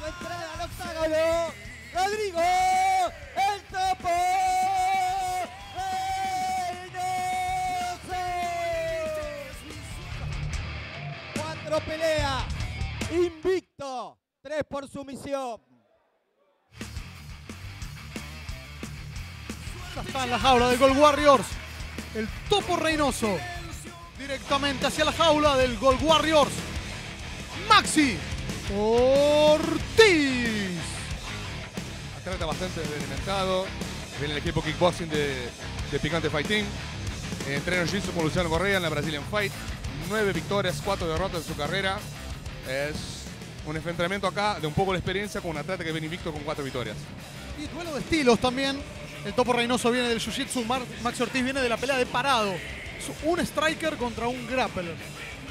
su entrada al octágono. Rodrigo, el topo. Cuatro peleas. Invicto. Tres por sumisión. Ya está en la jaula del Gold Warriors. El topo Reynoso. Directamente hacia la jaula del Gold Warriors. Maxi Ortiz. Atleta bastante experimentado. Viene el equipo kickboxing de, de Picante Fighting. Entrena Jiu-Jitsu con Luciano Correa en la Brazilian Fight. Nueve victorias, cuatro derrotas en su carrera. Es un enfrentamiento acá de un poco de experiencia con un atleta que viene invicto con cuatro victorias. Y duelo de estilos también. El topo Reynoso viene del Jiu-Jitsu. Maxi Ortiz viene de la pelea de parado. Es un striker contra un grappler.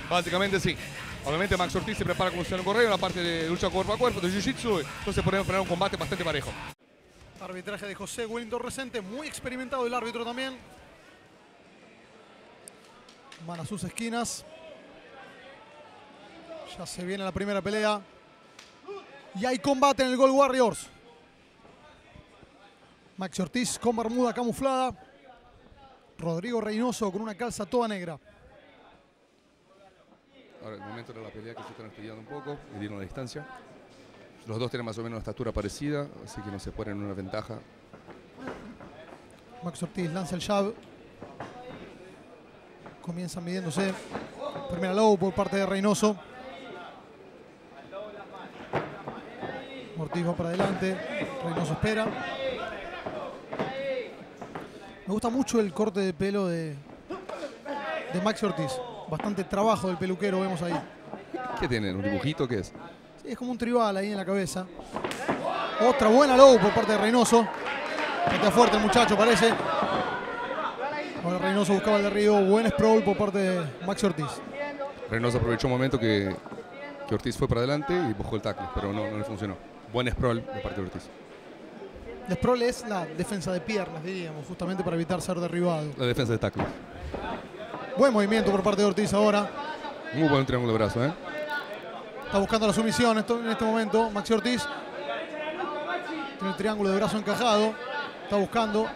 Básicamente sí. Obviamente Max Ortiz se prepara con Luciano Correa la parte de lucha cuerpo a cuerpo, de Jiu-Jitsu. Entonces podemos esperar un combate bastante parejo. Arbitraje de José Wellington Resente, muy experimentado el árbitro también. Van a sus esquinas. Ya se viene la primera pelea. Y hay combate en el Gold Warriors. Maxi Ortiz con bermuda camuflada. Rodrigo Reynoso con una calza toda negra. Ahora el momento de la pelea que se están estudiando un poco, midieron la distancia. Los dos tienen más o menos una estatura parecida, así que no se ponen en una ventaja. Max Ortiz lanza el jab. Comienzan midiéndose. Primera low por parte de Reynoso. Ortiz va para adelante. Reynoso espera. Me gusta mucho el corte de pelo de, de Max Ortiz. Bastante trabajo del peluquero vemos ahí. ¿Qué tienen? ¿Un dibujito? ¿Qué es? Sí, es como un tribal ahí en la cabeza. Otra buena low por parte de Reynoso. Patea fuerte el muchacho, parece. Ahora Reynoso buscaba el derribo. Buen sprawl por parte de Maxi Ortiz. Reynoso aprovechó un momento que, que Ortiz fue para adelante y buscó el tackle, pero no, no le funcionó. Buen sprawl de parte de Ortiz. El sprawl es la defensa de piernas, diríamos, justamente para evitar ser derribado. La defensa de tackle. Buen movimiento por parte de Ortiz ahora. Muy buen triángulo de brazo, ¿eh? Está buscando la sumisión en este momento. Maxi Ortiz. Tiene el triángulo de brazo encajado. Está buscando.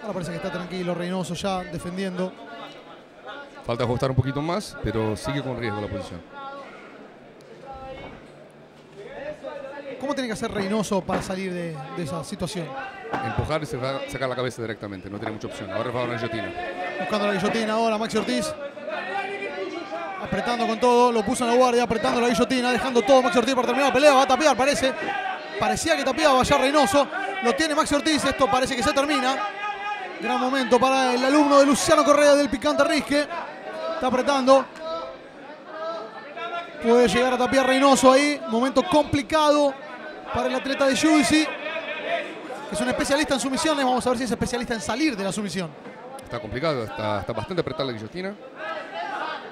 Ahora parece que está tranquilo. Reynoso ya defendiendo. Falta ajustar un poquito más, pero sigue con riesgo la posición. ¿Cómo tiene que hacer Reynoso para salir de, de esa situación? Empujar y sacar, la cabeza directamente, no tiene mucha opción. Ahora va a una guillotina. Buscando la guillotina ahora Maxi Ortiz. Apretando con todo, lo puso en la guardia, apretando la guillotina, dejando todo Maxi Ortiz para terminar la pelea. Va a tapear, parece. Parecía que tapeaba ya Reynoso. Lo tiene Maxi Ortiz, esto parece que se termina. Gran momento para el alumno de Luciano Correa del Picante Risque. Está apretando. Puede llegar a tapear Reynoso ahí. Momento complicado para el atleta de Juicy. Que es un especialista en sumisiones. Vamos a ver si es especialista en salir de la sumisión. Está complicado, está, está bastante apretada la guillotina.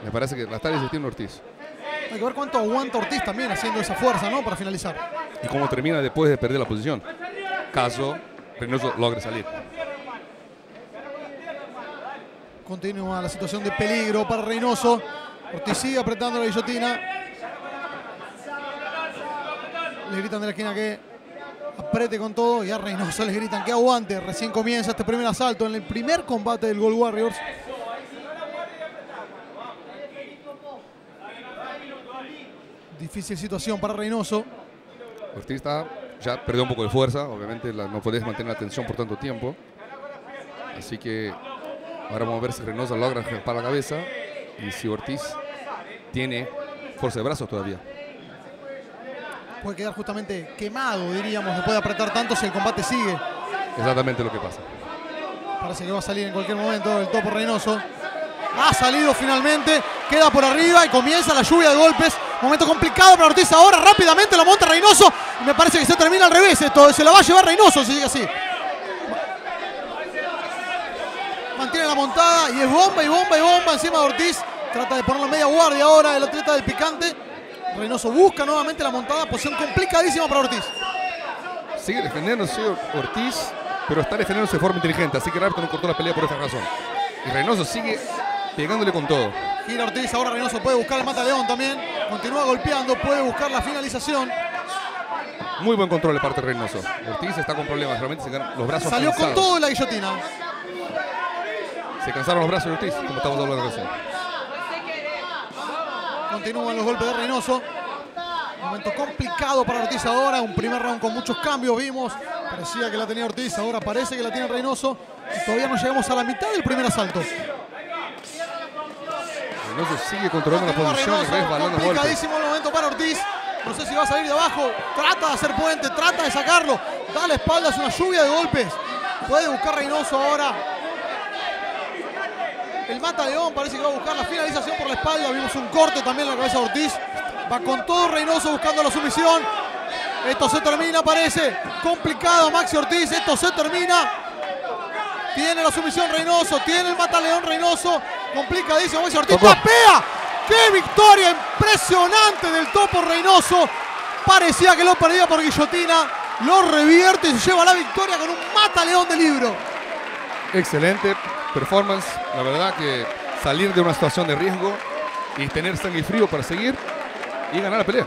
Me parece que la está resistiendo Ortiz. Hay que ver cuánto aguanta Ortiz también haciendo esa fuerza, ¿no? Para finalizar. Y cómo termina después de perder la posición. Caso Reynoso logre salir. Continúa la situación de peligro para Reynoso. Ortiz sigue apretando la guillotina. Le gritan de la esquina que apriete con todo y a Reynoso les gritan que aguante. Recién comienza este primer asalto en el primer combate del Gold Warriors. Difícil situación para Reynoso. Ortiz está, ya perdió un poco de fuerza, obviamente no podés mantener la tensión por tanto tiempo. Así que ahora vamos a ver si Reynoso logra para la cabeza y si Ortiz tiene fuerza de brazos todavía. Puede quedar justamente quemado, diríamos, después de apretar tanto si el combate sigue. Exactamente lo que pasa. Parece que va a salir en cualquier momento el topo Reynoso. Ha salido finalmente, queda por arriba y comienza la lluvia de golpes. Momento complicado para Ortiz ahora, rápidamente lo monta Reynoso. Y me parece que se termina al revés esto, se lo va a llevar Reynoso si sigue así. Mantiene la montada y es bomba y bomba y bomba encima de Ortiz. Trata de ponerlo en media guardia ahora el atleta del picante. Reynoso busca nuevamente la montada, posición complicadísima para Ortiz. Sigue defendiéndose Ortiz, pero está defendiéndose de forma inteligente, así que árbitro no cortó la pelea por esa razón. Y Reynoso sigue pegándole con todo. Gira Ortiz, ahora Reynoso puede buscar el mata león también. Continúa golpeando, puede buscar la finalización. Muy buen control de parte de Reynoso. Ortiz está con problemas, realmente se quedan los brazos Salió con todo en la guillotina. Se cansaron los brazos de Ortiz, como estamos hablando recién. Continúan los golpes de Reynoso. Momento complicado para Ortiz ahora. Un primer round con muchos cambios vimos. Parecía que la tenía Ortiz, ahora parece que la tiene Reynoso. Y todavía no llegamos a la mitad del primer asalto. Reynoso sigue controlando la posición y Reynoso, resbalando complicadísimo el momento para Ortiz. No sé si va a salir de abajo. Trata de hacer puente, trata de sacarlo. Da la espalda, es una lluvia de golpes. Puede buscar Reynoso ahora. El Mata León parece que va a buscar la finalización por la espalda. Vimos un corte también en la cabeza de Ortiz. Va con todo Reynoso buscando la sumisión. Esto se termina, parece. Complicado Maxi Ortiz. Esto se termina. Tiene la sumisión Reynoso. Tiene el Mata León Reynoso. Complicadísimo Maxi Ortiz. ¡Tapea! ¡Qué victoria impresionante del Topo Reynoso! Parecía que lo perdía por guillotina. Lo revierte y se lleva la victoria con un Mata León de libro. Excelente performance. La verdad que salir de una situación de riesgo y tener sangre frío para seguir y ganar la pelea.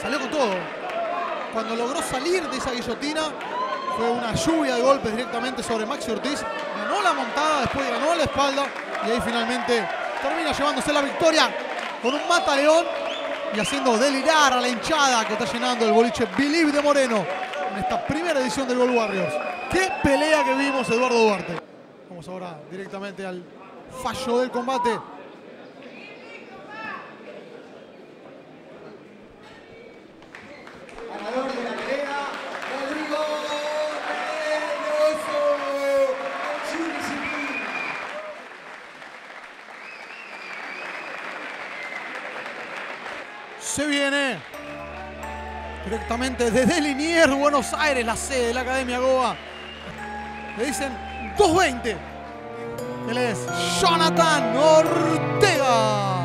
Salió con todo. Cuando logró salir de esa guillotina, fue una lluvia de golpes directamente sobre Maxi Ortiz. Ganó la montada, después ganó la espalda y ahí finalmente termina llevándose la victoria con un mata león y haciendo delirar a la hinchada que está llenando el boliche Believe de Moreno en esta primera edición del Gol Warriors. ¡Qué pelea que vimos, Eduardo Duarte! Vamos ahora directamente al fallo del combate. Ganador de la pelea, Rodrigo Reynoso. Churicipí. Se viene directamente desde Liniers, Buenos Aires, la sede de la Academia Goa. Le dicen 220. Él es Jonathan Ortega.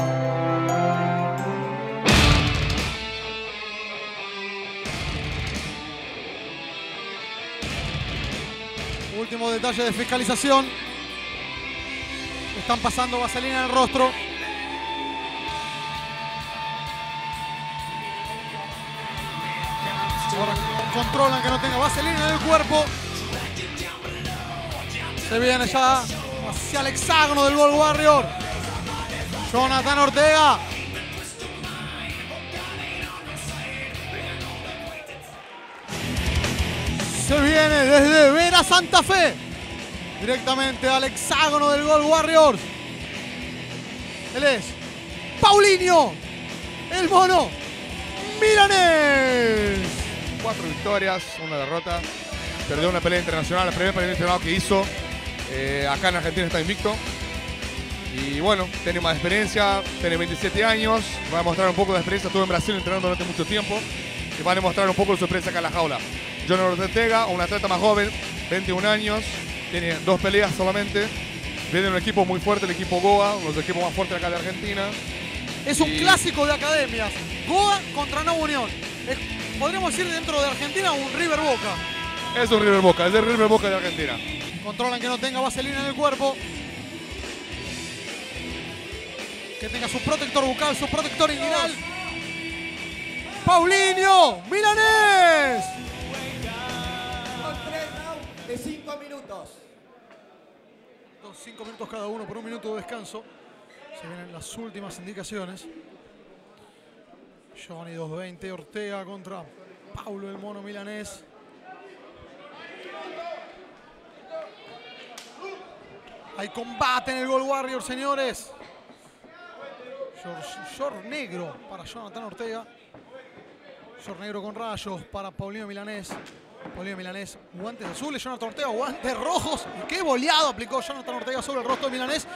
Último detalle de fiscalización. Están pasando vaselina en el rostro. Controlan que no tenga vaselina en el cuerpo. Se viene ya hacia hexágono del Gol Warrior. Jonathan Ortega. Se viene desde Vera Santa Fe. Directamente al hexágono del Gol Warriors. Él es Paulinho. El mono. Milanés. Cuatro victorias, una derrota. Perdió una pelea internacional, la primera pelea internacional que hizo. Eh, acá en Argentina está invicto. Y bueno, tiene más experiencia, tiene 27 años. Va a mostrar un poco de experiencia. Estuvo en Brasil entrenando durante mucho tiempo. Y va a demostrar un poco de su experiencia acá en la jaula. John Ortega, un atleta más joven, 21 años. Tiene dos peleas solamente. Viene un equipo muy fuerte, el equipo Goa, uno de los equipos más fuertes acá de Argentina. Es un Y- clásico de academias. Goa contra Nueva Unión. Es, podríamos decir dentro de Argentina un River Boca. Es un River Boca, es el River Boca de Argentina. Controlan que no tenga vaselina en el cuerpo. Que tenga su protector bucal, su protector inguinal. Paulinho, Milanés. Con tres rounds de cinco minutos. Dos, Cinco minutos cada uno por un minuto de descanso. Se vienen las últimas indicaciones. Johnny 220, Ortega contra Paulo el mono milanés. Hay combate en el Gol Warrior, señores. Short, negro para Jonathan Ortega. Short negro con rayos para Paulino Milanés. Paulino Milanés, guantes azules, Jonathan Ortega, guantes rojos. Qué boleado aplicó Jonathan Ortega sobre el rostro de Milanés.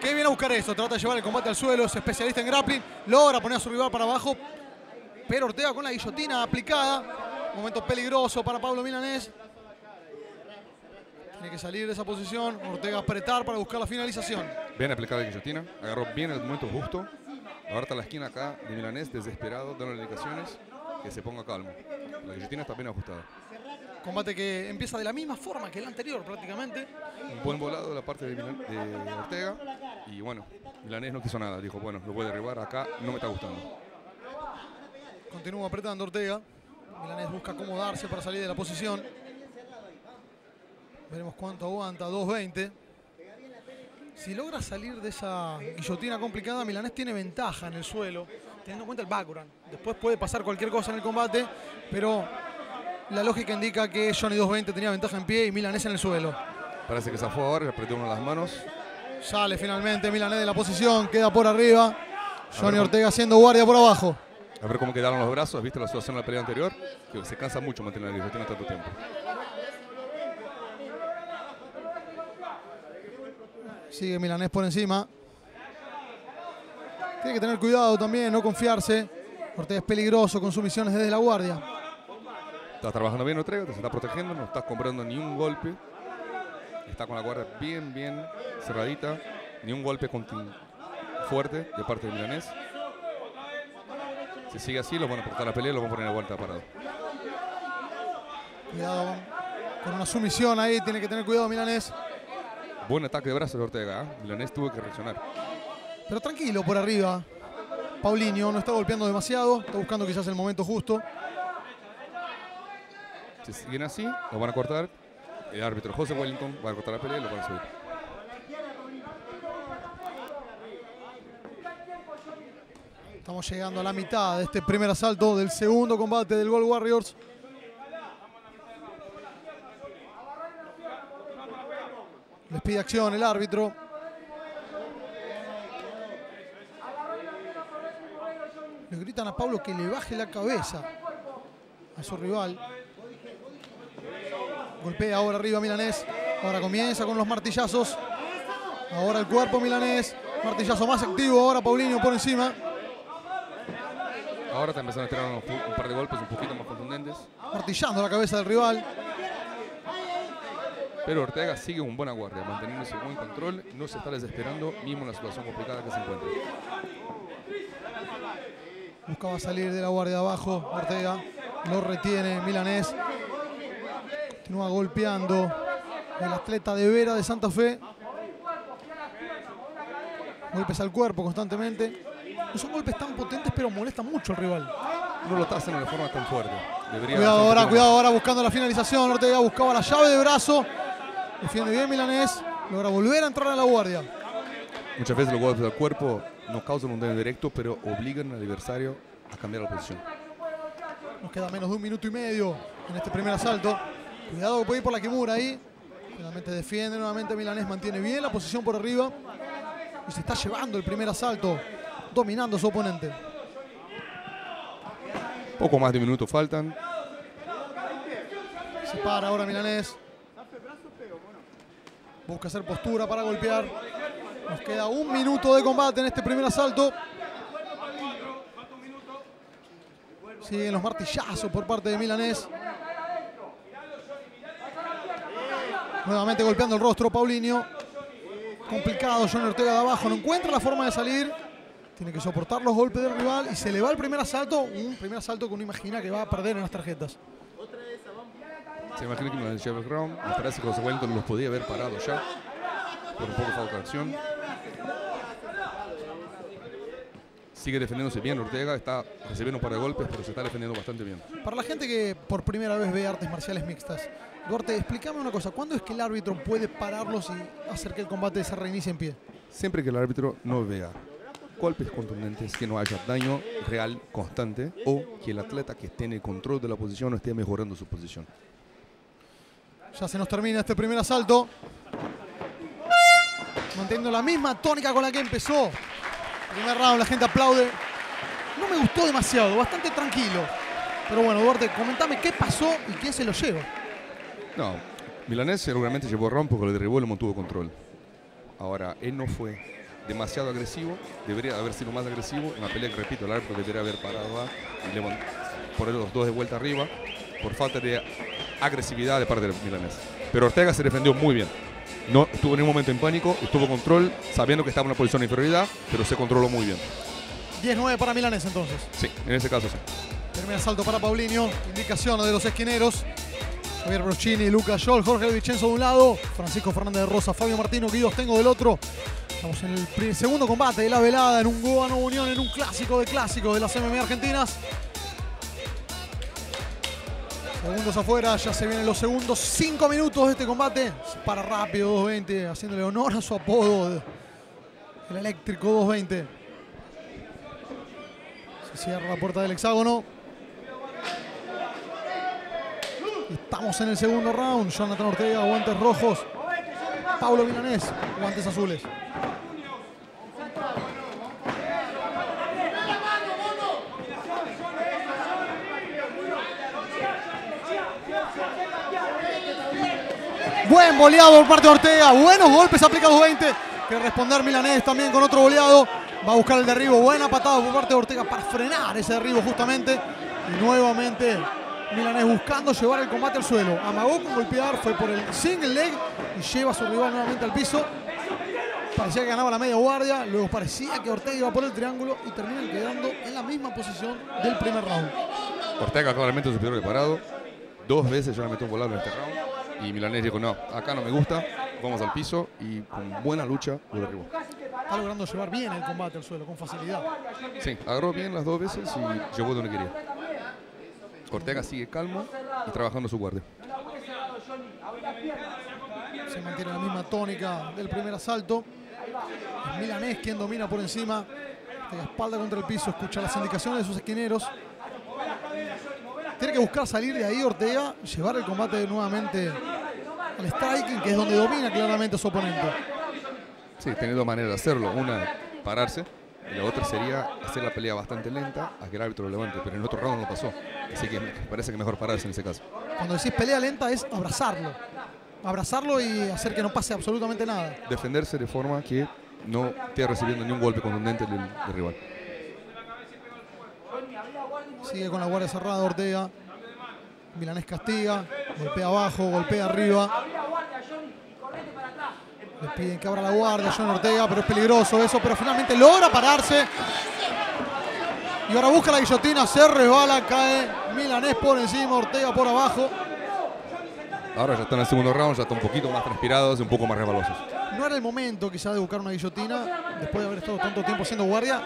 Que viene a buscar esto, trata de llevar el combate al suelo, es especialista en grappling, logra poner a su rival para abajo. Pero Ortega con la guillotina aplicada. Momento peligroso para Pablo Milanés. Tiene que salir de esa posición. Ortega apretar para buscar la finalización. Bien aplicada guillotina, agarró bien el momento justo. En la esquina acá de Milanés, desesperado, dando indicaciones que se ponga calmo. La guillotina está bien ajustada. Combate que empieza de la misma forma que el anterior prácticamente. Un buen volado de la parte de, Milan- de Ortega. Y bueno, Milanés no quiso nada. Dijo, bueno, lo voy a derribar acá, no me está gustando. Continúa apretando Ortega. Milanés busca acomodarse para salir de la posición. Veremos cuánto aguanta, 2.20. Si logra salir de esa guillotina complicada, Milanés tiene ventaja en el suelo, teniendo en cuenta el background. Después puede pasar cualquier cosa en el combate, pero la lógica indica que Johnny 220 tenía ventaja en pie y Milanés en el suelo. Parece que se fue ahora, le apretó una de las manos. Sale finalmente Milanés de la posición, queda por arriba. Johnny Ortega haciendo guardia por abajo. A ver cómo quedaron los brazos. ¿Viste la situación en la pelea anterior? Que se cansa mucho mantener la guillotina tanto tiempo. Sigue Milanés por encima. Tiene que tener cuidado también, no confiarse. Ortega es peligroso con sus misiones desde la guardia. Estás trabajando bien, Ortega, te está protegiendo, no estás comprando ni un golpe. Está con la guardia bien, bien cerradita. Ni un golpe fuerte de parte de Milanés. Si sigue así, lo van a cortar la pelea y lo van a poner de vuelta parado. Cuidado con una sumisión ahí, tiene que tener cuidado Milanés. Buen ataque de brazos de Ortega. ¿eh? Milanés tuvo que reaccionar. Pero tranquilo por arriba. Paulinho no está golpeando demasiado. Está buscando quizás el momento justo. Si siguen así, lo van a cortar. El árbitro José Wellington va a cortar la pelea y lo van a subir. Estamos llegando a la mitad de este primer asalto del segundo combate del Gold Warriors. Les pide acción el árbitro. Le gritan a Pablo que le baje la cabeza a su rival. Golpea ahora arriba Milanés. Ahora comienza con los martillazos. Ahora el cuerpo milanés. Martillazo más activo. Ahora Paulinho por encima. Ahora está empezando a tirar un, par de golpes un poquito más contundentes. Martillando la cabeza del rival. Pero Ortega sigue un buena guardia, manteniéndose buen control, no se está desesperando, mismo en la situación complicada que se encuentra. Buscaba salir de la guardia de abajo, Ortega lo retiene Milanés. Continúa golpeando el atleta de Vera de Santa Fe. Golpes al cuerpo constantemente. No son golpes tan potentes, pero molestan mucho al rival. No lo haciendo de forma tan fuerte. cuidado ahora, cuidado ahora buscando la finalización. Ortega buscaba la llave de brazo. Defiende bien Milanés. Logra volver a entrar a la guardia. Muchas veces los golpes al cuerpo no causan un daño directo, pero obligan al adversario a cambiar la posición. Nos queda menos de un minuto y medio en este primer asalto. Cuidado que puede ir por la Kimura ahí. Finalmente defiende nuevamente Milanés, mantiene bien la posición por arriba. Y se está llevando el primer asalto, dominando a su oponente. Poco más de minutos faltan. Se para ahora Milanés. Busca hacer postura para golpear. Nos queda un minuto de combate en este primer asalto. Siguen los martillazos por parte de Milanés. Nuevamente golpeando el rostro Paulinho. Complicado John Ortega de abajo. No encuentra la forma de salir. Tiene que soportar los golpes del rival y se le va el primer asalto. Un primer asalto que uno imagina que va a perder en las tarjetas. Se imagina que en el Chevrolet Ground me parece que José Wellington los podía haber parado ya por un poco falta de acción. Sigue defendiéndose bien Ortega, está recibiendo un par de golpes, pero se está defendiendo bastante bien. Para la gente que por primera vez ve artes marciales mixtas, Duarte, explícame una cosa, ¿cuándo es que el árbitro puede pararlos y hacer que el combate se reinicie en pie? Siempre que el árbitro no vea golpes contundentes, que no haya daño real, constante, o que el atleta que tiene control de la posición no esté mejorando su posición. Ya se nos termina este primer asalto. Manteniendo la misma tónica con la que empezó. Primer round, la gente aplaude. No me gustó demasiado, bastante tranquilo. Pero bueno, Duarte, comentame qué pasó y quién se lo lleva. No, Milanés seguramente llevó a round porque lo derribó y lo mantuvo control. Ahora, él no fue demasiado agresivo, debería haber sido más agresivo. Una pelea que, repito, el árbitro debería haber parado y le poner los dos de vuelta arriba por falta de agresividad de parte del milanés. Pero Ortega se defendió muy bien. No estuvo en un momento en pánico, estuvo control, sabiendo que estaba en una posición de inferioridad, pero se controló muy bien. 10-9 para Milanés entonces. Sí, en ese caso sí. Primer asalto para Paulinho, indicación de los esquineros. Javier Brochini, Lucas Scholl, Jorge Vicenzo de un lado, Francisco Fernández de Rosa, Fabio Martino, Guido tengo del otro. Estamos en el segundo combate de la velada, en un Goa Unión, en un clásico de clásicos de las MMA argentinas. Segundos afuera, ya se vienen los segundos 5 minutos de este combate. Para rápido 220, haciéndole honor a su apodo. El eléctrico 220. Se cierra la puerta del hexágono. Estamos en el segundo round. Jonathan Ortega, guantes rojos. Pablo Milanés, guantes azules. Buen boleado por parte de Ortega. Buenos golpes aplicados 20. Quiere responder Milanés también con otro boleado. Va a buscar el derribo. Buena patada por parte de Ortega para frenar ese derribo justamente. Y nuevamente Milanés buscando llevar el combate al suelo. Amagó con golpear, fue por el single leg y lleva a su rival nuevamente al piso. Parecía que ganaba la media guardia, luego parecía que Ortega iba por el triángulo y terminan quedando en la misma posición del primer round. Ortega claramente superior de parado. Dos veces yo le metí un volado en este round. Y Milanés dijo, no, acá no me gusta. Vamos al piso y con buena lucha lo derribó. Está logrando llevar bien el combate al suelo, con facilidad. Sí, agarró bien las dos veces y llegó donde quería. Ortega sigue calmo y trabajando su guardia. Se mantiene la misma tónica del primer asalto. Es Milanés quien domina por encima. De espalda contra el piso, escucha las indicaciones de sus esquineros. Tiene que buscar salir de ahí Ortega, llevar el combate nuevamente al striking, que es donde domina claramente a su oponente. Sí, tiene dos maneras de hacerlo. Una, pararse. Y la otra sería hacer la pelea bastante lenta a que el árbitro lo levante. Pero en el otro round no pasó. Así que parece que mejor pararse en ese caso. Cuando decís pelea lenta es abrazarlo. Abrazarlo y hacer que no pase absolutamente nada. Defenderse de forma que no esté recibiendo ni un golpe contundente del, del rival. Sigue con la guardia cerrada Ortega. Milanés castiga, golpea abajo, golpea arriba. Le piden que abra la guardia John Ortega, pero es peligroso eso, pero finalmente logra pararse. Y ahora busca la guillotina, se resbala, cae Milanés por encima, Ortega por abajo. Ahora ya está en el segundo round, ya está un poquito más transpirados y un poco más resbalosos. No era el momento quizá de buscar una guillotina, después de haber estado tanto tiempo haciendo guardia,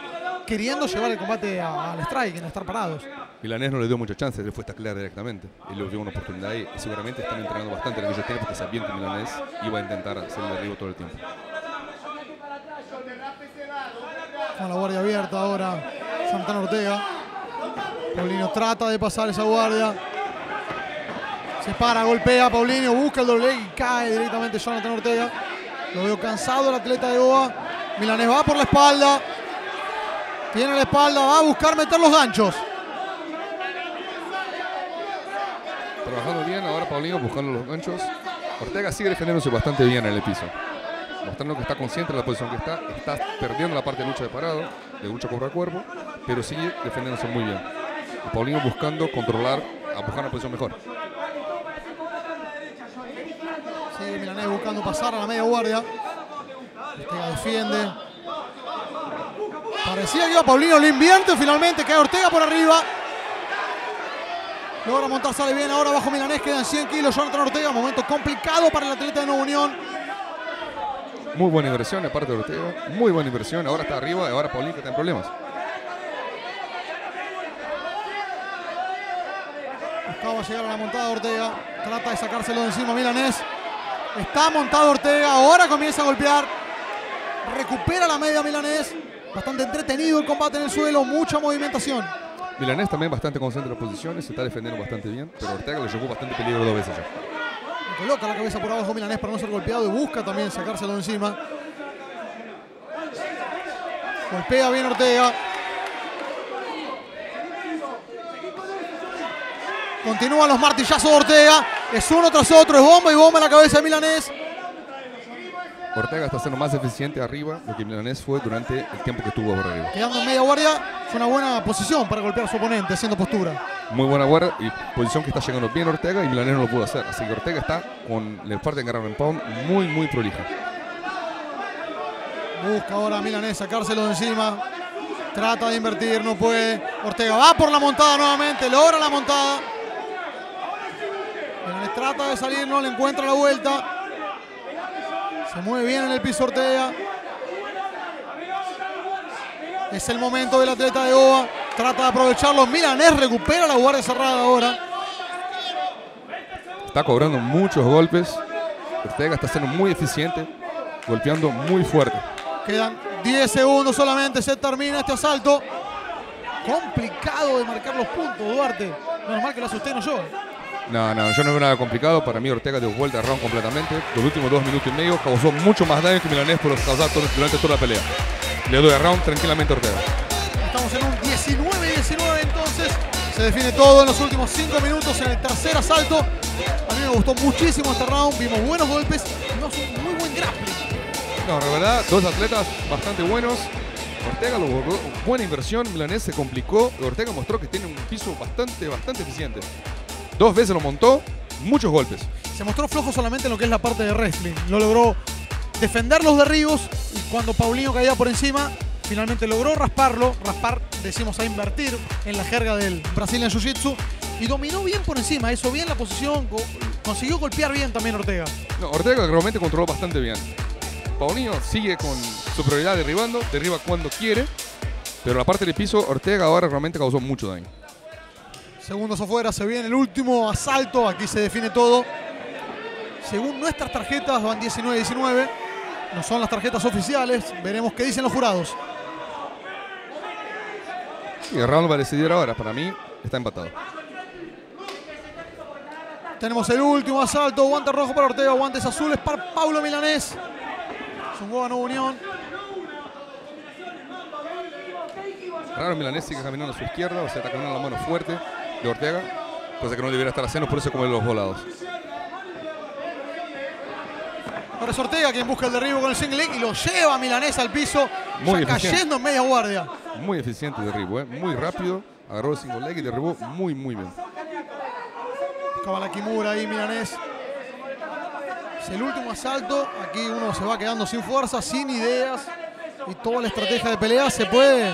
queriendo llevar el combate al strike, en estar parados. Milanés no le dio muchas chances, le fue taclear directamente. Y le dio una oportunidad y seguramente están entrenando bastante la guillotina porque sabían que Milanés iba a intentar hacer el derribo todo el tiempo. Con la guardia abierta ahora Santana Ortega. Paulino trata de pasar esa guardia. Se para, golpea Paulinho, busca el doble y cae directamente Jonathan Ortega. Lo veo cansado el atleta de Goa. Milanés va por la espalda. Tiene la espalda, va a buscar meter los ganchos. Trabajando bien, ahora Paulino buscando los ganchos. Ortega sigue defendiéndose bastante bien en el piso. Mostrando que está consciente de la posición que está. Está perdiendo la parte de lucha de parado, de lucha contra el cuerpo, pero sigue defendiéndose muy bien. Paulino buscando controlar, a buscar una posición mejor. Sigue Milanés buscando pasar a la media guardia. Ortega defiende. Parecía que iba Paulino, lo invierte finalmente, cae Ortega por arriba. Logra montar, sale bien ahora bajo Milanés, quedan 100 kilos. Jonathan Ortega, momento complicado para el atleta de Nueva Unión. Muy buena inversión de parte de Ortega. Muy buena inversión. Ahora está arriba y ahora Paulino que está en problemas. Buscaba llegar a la montada de Ortega. Trata de sacárselo de encima Milanés. Está montado Ortega, ahora comienza a golpear. Recupera la media Milanés. Bastante entretenido el combate en el suelo, mucha movimentación. Milanés también bastante consciente de las posiciones, se está defendiendo bastante bien, pero Ortega le llevó bastante peligro dos veces ya. Coloca la cabeza por abajo Milanés para no ser golpeado y busca también sacárselo de encima. Golpea bien Ortega. Continúan los martillazos de Ortega. Es uno tras otro, es bomba y bomba en la cabeza de Milanés. Ortega está siendo más eficiente arriba de lo que Milanés fue durante el tiempo que estuvo por arriba. Quedando en media guardia, fue una buena posición para golpear a su oponente, haciendo postura. Muy buena guardia y posición que está llegando bien Ortega y Milanés no lo pudo hacer. Así que Ortega está con el parte en ground and pound muy, muy prolija. Busca ahora a Milanés sacárselo de encima. Trata de invertir, no puede. Ortega va por la montada nuevamente, logra la montada. Trata de salir, no le encuentra la vuelta. Se mueve bien en el piso Ortega. Es el momento del atleta de Oa. Trata de aprovecharlo. Milanés recupera la guardia cerrada ahora. Está cobrando muchos golpes. Ortega está siendo muy eficiente, golpeando muy fuerte. Quedan 10 segundos solamente, se termina este asalto. Complicado de marcar los puntos, Duarte. Menos mal que lo asusté, no yo. No, no, yo no veo nada complicado. Para mí Ortega dio vuelta round completamente. Los últimos dos minutos y medio causó mucho más daño que Milanés por los causados durante toda la pelea. Le doy a round tranquilamente a Ortega. Estamos en un 19-19 entonces. Se define todo en los últimos 5 minutos en el tercer asalto. A mí me gustó muchísimo este round. Vimos buenos golpes vimos un muy buen grappling. No, la verdad, dos atletas bastante buenos. Ortega lo borró, buena inversión, Milanés se complicó. Ortega mostró que tiene un piso bastante, bastante eficiente. Dos veces lo montó, muchos golpes. Se mostró flojo solamente en lo que es la parte de wrestling. No logró defender los derribos y cuando Paulinho caía por encima, finalmente logró rasparlo. Raspar, decimos a invertir en la jerga del Brazilian Jiu-Jitsu. Y dominó bien por encima, hizo bien la posición, consiguió golpear bien también Ortega. No, Ortega realmente controló bastante bien. Paulinho sigue con su prioridad derribando, derriba cuando quiere. Pero la parte del piso, Ortega ahora realmente causó mucho daño. Segundos afuera, se viene el último asalto, aquí se define todo. Según nuestras tarjetas van 19-19, no son las tarjetas oficiales, veremos qué dicen los jurados. Y el round va a decidir ahora. Para mí, está empatado. Tenemos el último asalto, guante rojo para Ortega, guantes azules para Paulo Milanés. Zungoa Nueva Unión. Raro Milanés sigue caminando a su izquierda, o sea, está caminando la mano fuerte de Ortega, cosa que no debería estar haciendo, por eso come los volados. Ahora es Ortega quien busca el derribo con el single leg y lo lleva a Milanés al piso, Muy ya cayendo en media guardia. Muy eficiente derribo, ¿eh? muy rápido, agarró el single leg y derribó muy, muy bien. Buscaba la Kimura ahí Milanés. Es el último asalto, aquí uno se va quedando sin fuerza, sin ideas y toda la estrategia de pelea se puede,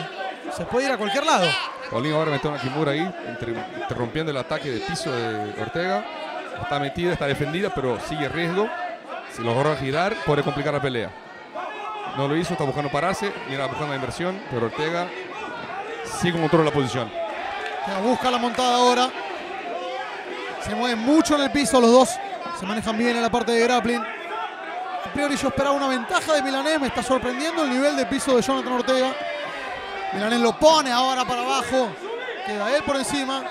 se puede ir a cualquier lado. Paulinho ahora metió una Kimura ahí, interrumpiendo el ataque de piso de Ortega. Está metida, está defendida, pero sigue riesgo. Si lo logró girar, puede complicar la pelea. No lo hizo, está buscando pararse, mira, buscando la inversión, pero Ortega sigue con control de la posición. Busca la montada ahora. Se mueven mucho en el piso los dos. Se manejan bien en la parte de grappling. A priori yo esperaba una ventaja de Milanés. Me está sorprendiendo el nivel de piso de Jonathan Ortega. Milanés lo pone ahora para abajo. Queda él por encima.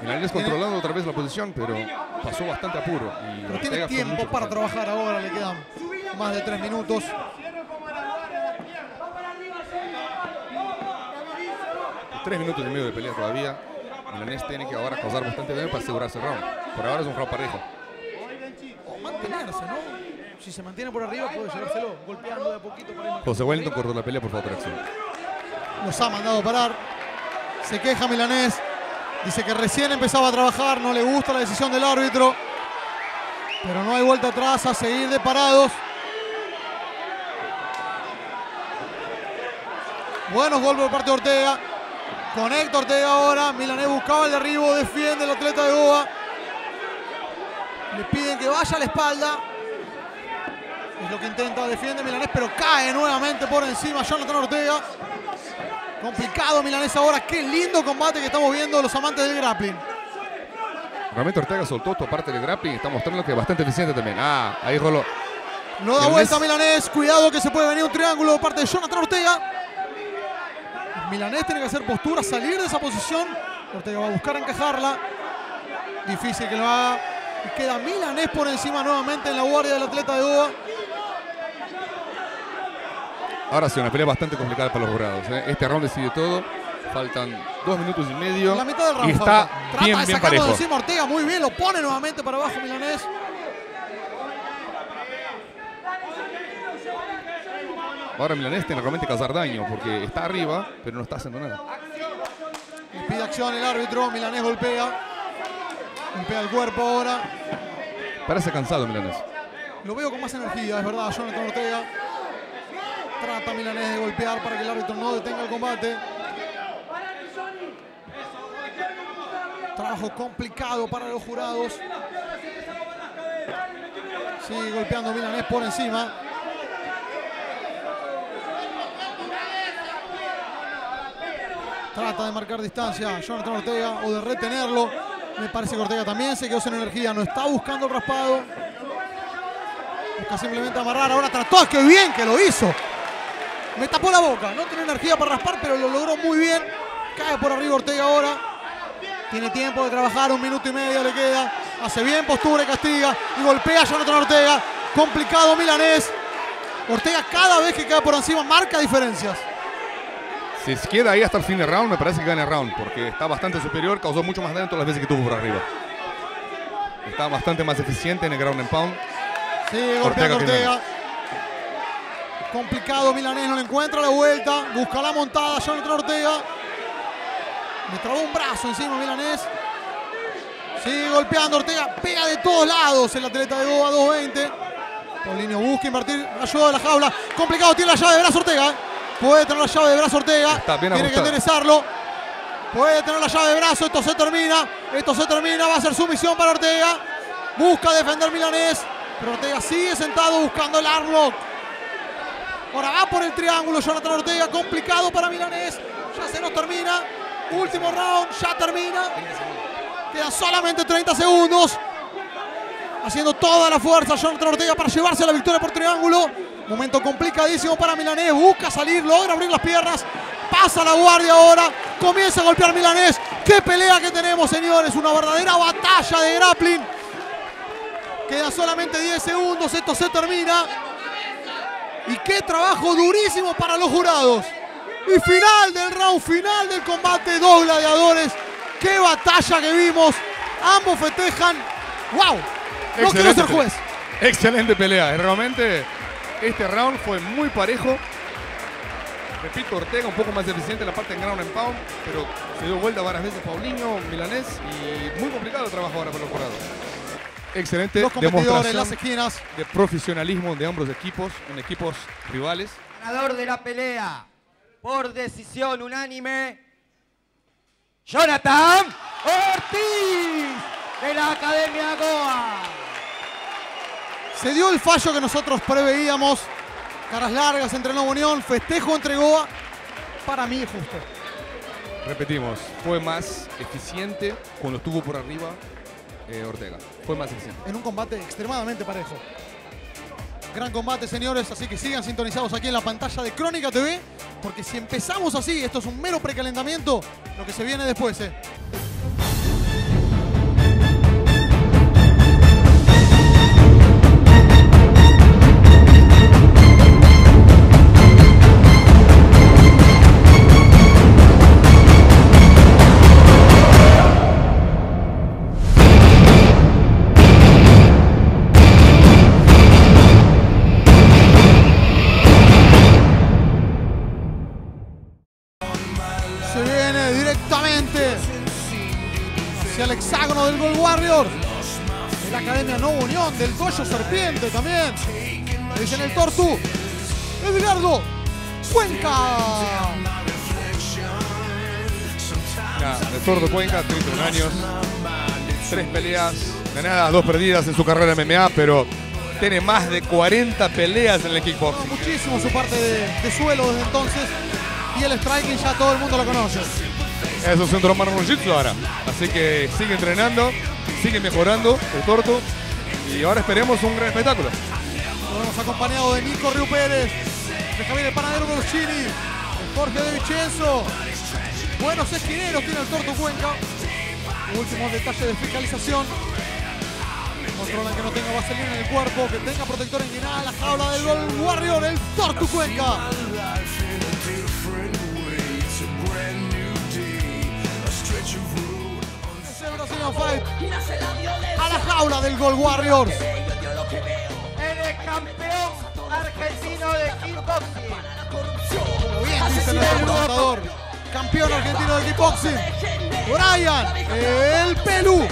Milanés controlando otra vez la posición, pero pasó bastante apuro. Y Pero tiene tiempo para trabajar ahora. Le quedan más de tres minutos. Tres minutos y medio de pelea todavía. Milanés tiene que ahora causar bastante daño para asegurarse el round. Por ahora es un round parejo. O mantenerse, ¿no? Si se mantiene por arriba puede llevárselo. Golpeando de a poquito para José Wellington cortó la pelea por de acción. Los ha mandado parar. Se queja Milanés. Dice que recién empezaba a trabajar, no le gusta la decisión del árbitro. Pero no hay vuelta atrás, a seguir de parados. Buenos golpes por parte de Ortega. Conecta Ortega ahora. Milanés buscaba el derribo, defiende el atleta de Goa. Le piden que vaya a la espalda. Es lo que intenta, defiende Milanés, pero cae nuevamente por encima Jonathan Ortega. Complicado Milanés ahora. Qué lindo combate que estamos viendo los amantes del grappling. Realmente Ortega soltó toda parte del grappling está mostrando que es bastante eficiente también. Ah, ahí roló. No da vuelta Milanés. Cuidado que se puede venir un triángulo de parte de Jonathan Ortega. Milanés tiene que hacer postura, salir de esa posición. Ortega va a buscar encajarla. Difícil que lo haga. Y queda Milanés por encima nuevamente en la guardia del atleta de Goa. Ahora sí, una pelea bastante complicada para los jurados. ¿eh? Este round decide todo. Faltan dos minutos y medio. La mitad del round y está falta. Trata bien, de bien de parejo. encima Ortega muy bien. Lo pone nuevamente para abajo Milanés. Ahora Milanés tiene realmente que causar daño porque está arriba, pero no está haciendo nada. Le pide acción el árbitro. Milanés golpea. Golpea el cuerpo ahora. Parece cansado Milanés. Lo veo con más energía, es verdad, Jonathan Ortega. Trata Milanés de golpear para que el árbitro no detenga el combate. Trabajo complicado para los jurados. Sigue golpeando Milanés por encima. Trata de marcar distancia Jonathan Ortega o de retenerlo. Me parece que Ortega también se quedó sin energía. No está buscando raspado. Busca simplemente amarrar. Ahora trató. ¡Qué bien que lo hizo! Me tapó la boca. No tiene energía para raspar, pero lo logró muy bien. Cae por arriba Ortega ahora. Tiene tiempo de trabajar. Un minuto y medio le queda. Hace bien postura y castiga. Y golpea a Jonathan Ortega. Complicado milanés. Ortega cada vez que cae por encima marca diferencias. Si se queda ahí hasta el fin del round, me parece que gana el round, porque está bastante superior, causó mucho más daño todas las veces que tuvo por arriba. Está bastante más eficiente en el ground and pound. Sí, golpeando Ortega. Complicado, Milanés no le encuentra la vuelta. Busca la montada, Jonathan Ortega. Le trabó un brazo encima Milanés. Sigue golpeando Ortega. Pega de todos lados el atleta de Goa 220. Paulinho busca invertir ayuda de la jaula. Complicado, tiene la llave de brazo Ortega. ¿eh? Puede tener la llave de brazo Ortega. tiene que enderezarlo. Puede tener la llave de brazo. Esto se termina. Esto se termina. Va a ser sumisión para Ortega. Busca defender Milanés. Pero Ortega sigue sentado buscando el armlock. Ahora va por el triángulo Jonathan Ortega. Complicado para Milanés. Ya se nos termina. Último round. Ya termina. Quedan solamente 30 segundos. Haciendo toda la fuerza Jonathan Ortega para llevarse la victoria por triángulo. Momento complicadísimo para Milanés. Busca salir, logra abrir las piernas. Pasa la guardia ahora. Comienza a golpear Milanés. ¡Qué pelea que tenemos, señores! Una verdadera batalla de grappling. Queda solamente 10 segundos. Esto se termina. Y qué trabajo durísimo para los jurados. Y final del round, final del combate. Dos gladiadores. Qué batalla que vimos. Ambos festejan. ¡Wow! No quiero ser juez. Excelente pelea. Realmente este round fue muy parejo. Repito, Ortega un poco más eficiente en la parte de ground and pound, pero se dio vuelta varias veces Paulinho, Milanés y muy complicado el trabajo ahora para los jurados. Excelente Dos competidores en las esquinas. de profesionalismo de ambos equipos, en equipos rivales. Ganador de la pelea por decisión unánime, Jonathan Ortiz de la Academia Goa. Se dio el fallo que nosotros preveíamos. Caras largas entre Nuevo Unión, festejo entre Goa. Para mí justo. Repetimos, fue más eficiente cuando estuvo por arriba eh, Ortega. Fue más eficiente. En un combate extremadamente parejo. Gran combate, señores, así que sigan sintonizados aquí en la pantalla de Crónica TV, porque si empezamos así, esto es un mero precalentamiento, lo que se viene después, ¿eh? Goyo Serpiente también. Dicen el Tortu. Edgardo Cuenca. El Tordo Cuenca, 31 años, tres peleas ganadas, dos perdidas en su carrera MMA, pero tiene más de 40 peleas en el kickboxing. Muchísimo su parte de, de suelo desde entonces. Y el striking ya todo el mundo lo conoce. Es un centro ahora. Así que sigue entrenando, sigue mejorando el Torto. Y ahora esperemos un gran espectáculo. Lo hemos acompañado de Nico Río Pérez, de Javier el Panadero Gorchini, de Jorge De Vicenzo. Buenos esquineros tiene el Torto Cuenca. Últimos detalles de fiscalización. Controlan que no tenga vaselina en el cuerpo, que tenga protector inguinal, la jaula del Gold Warrior, el Torto Cuenca. A la jaula del Gold Warriors. En el campeón argentino de kickboxing. Como bien dice nuestro campeón argentino de kickboxing, Brian, el Pelú,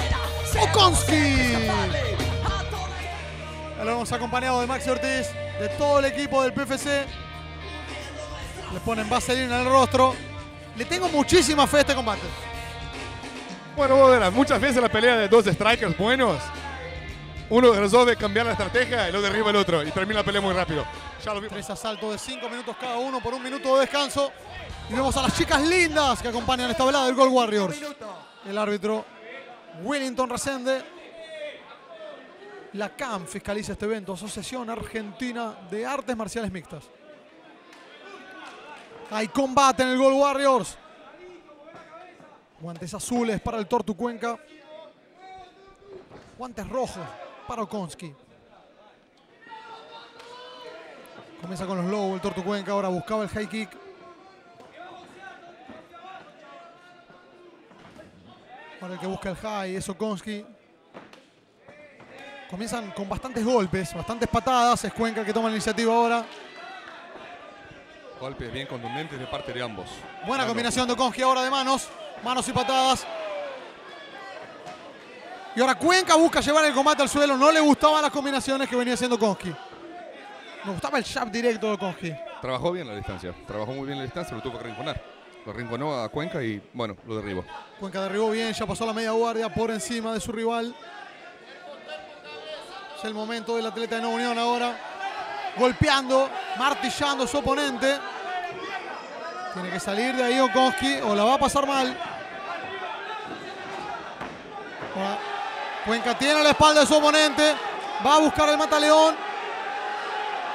Okonski. Lo hemos acompañado de Maxi Ortiz, de todo el equipo del PFC. Le ponen vaselina en el rostro. Le tengo muchísima fe a este combate. Bueno, vos verás, muchas veces la pelea de dos strikers buenos, uno resuelve cambiar la estrategia y lo derriba el otro y termina la pelea muy rápido. Ya lo vimos. Tres asaltos de cinco minutos cada uno por un minuto de descanso. Y vemos a las chicas lindas que acompañan esta velada del Gold Warriors. El árbitro Willington Resende. La CAM fiscaliza este evento, Asociación Argentina de Artes Marciales Mixtas. Hay combate en el Gold Warriors. Guantes azules para el Tortu Cuenca. Guantes rojos para Okonski. Comienza con los lobos el Tortu Cuenca. Ahora buscaba el high kick. Ahora el que busca el high es Okonski. Comienzan con bastantes golpes, bastantes patadas. Es Cuenca el que toma la iniciativa ahora. Golpes bien contundentes de parte de ambos. Buena combinación de Okonski ahora de manos. Manos y patadas. Y ahora Cuenca busca llevar el combate al suelo. No le gustaban las combinaciones que venía haciendo Okonski. Me gustaba el jab directo de Okonski. Trabajó bien la distancia. Trabajó muy bien la distancia, lo tuvo que rinconar. Lo rinconó a Cuenca y, bueno, lo derribó. Cuenca derribó bien, ya pasó la media guardia por encima de su rival. Es el momento del atleta de Nueva Unión ahora. Golpeando, martillando a su oponente. Tiene que salir de ahí Okonski o la va a pasar mal. Cuenca tiene la espalda de su oponente. Va a buscar el mataleón.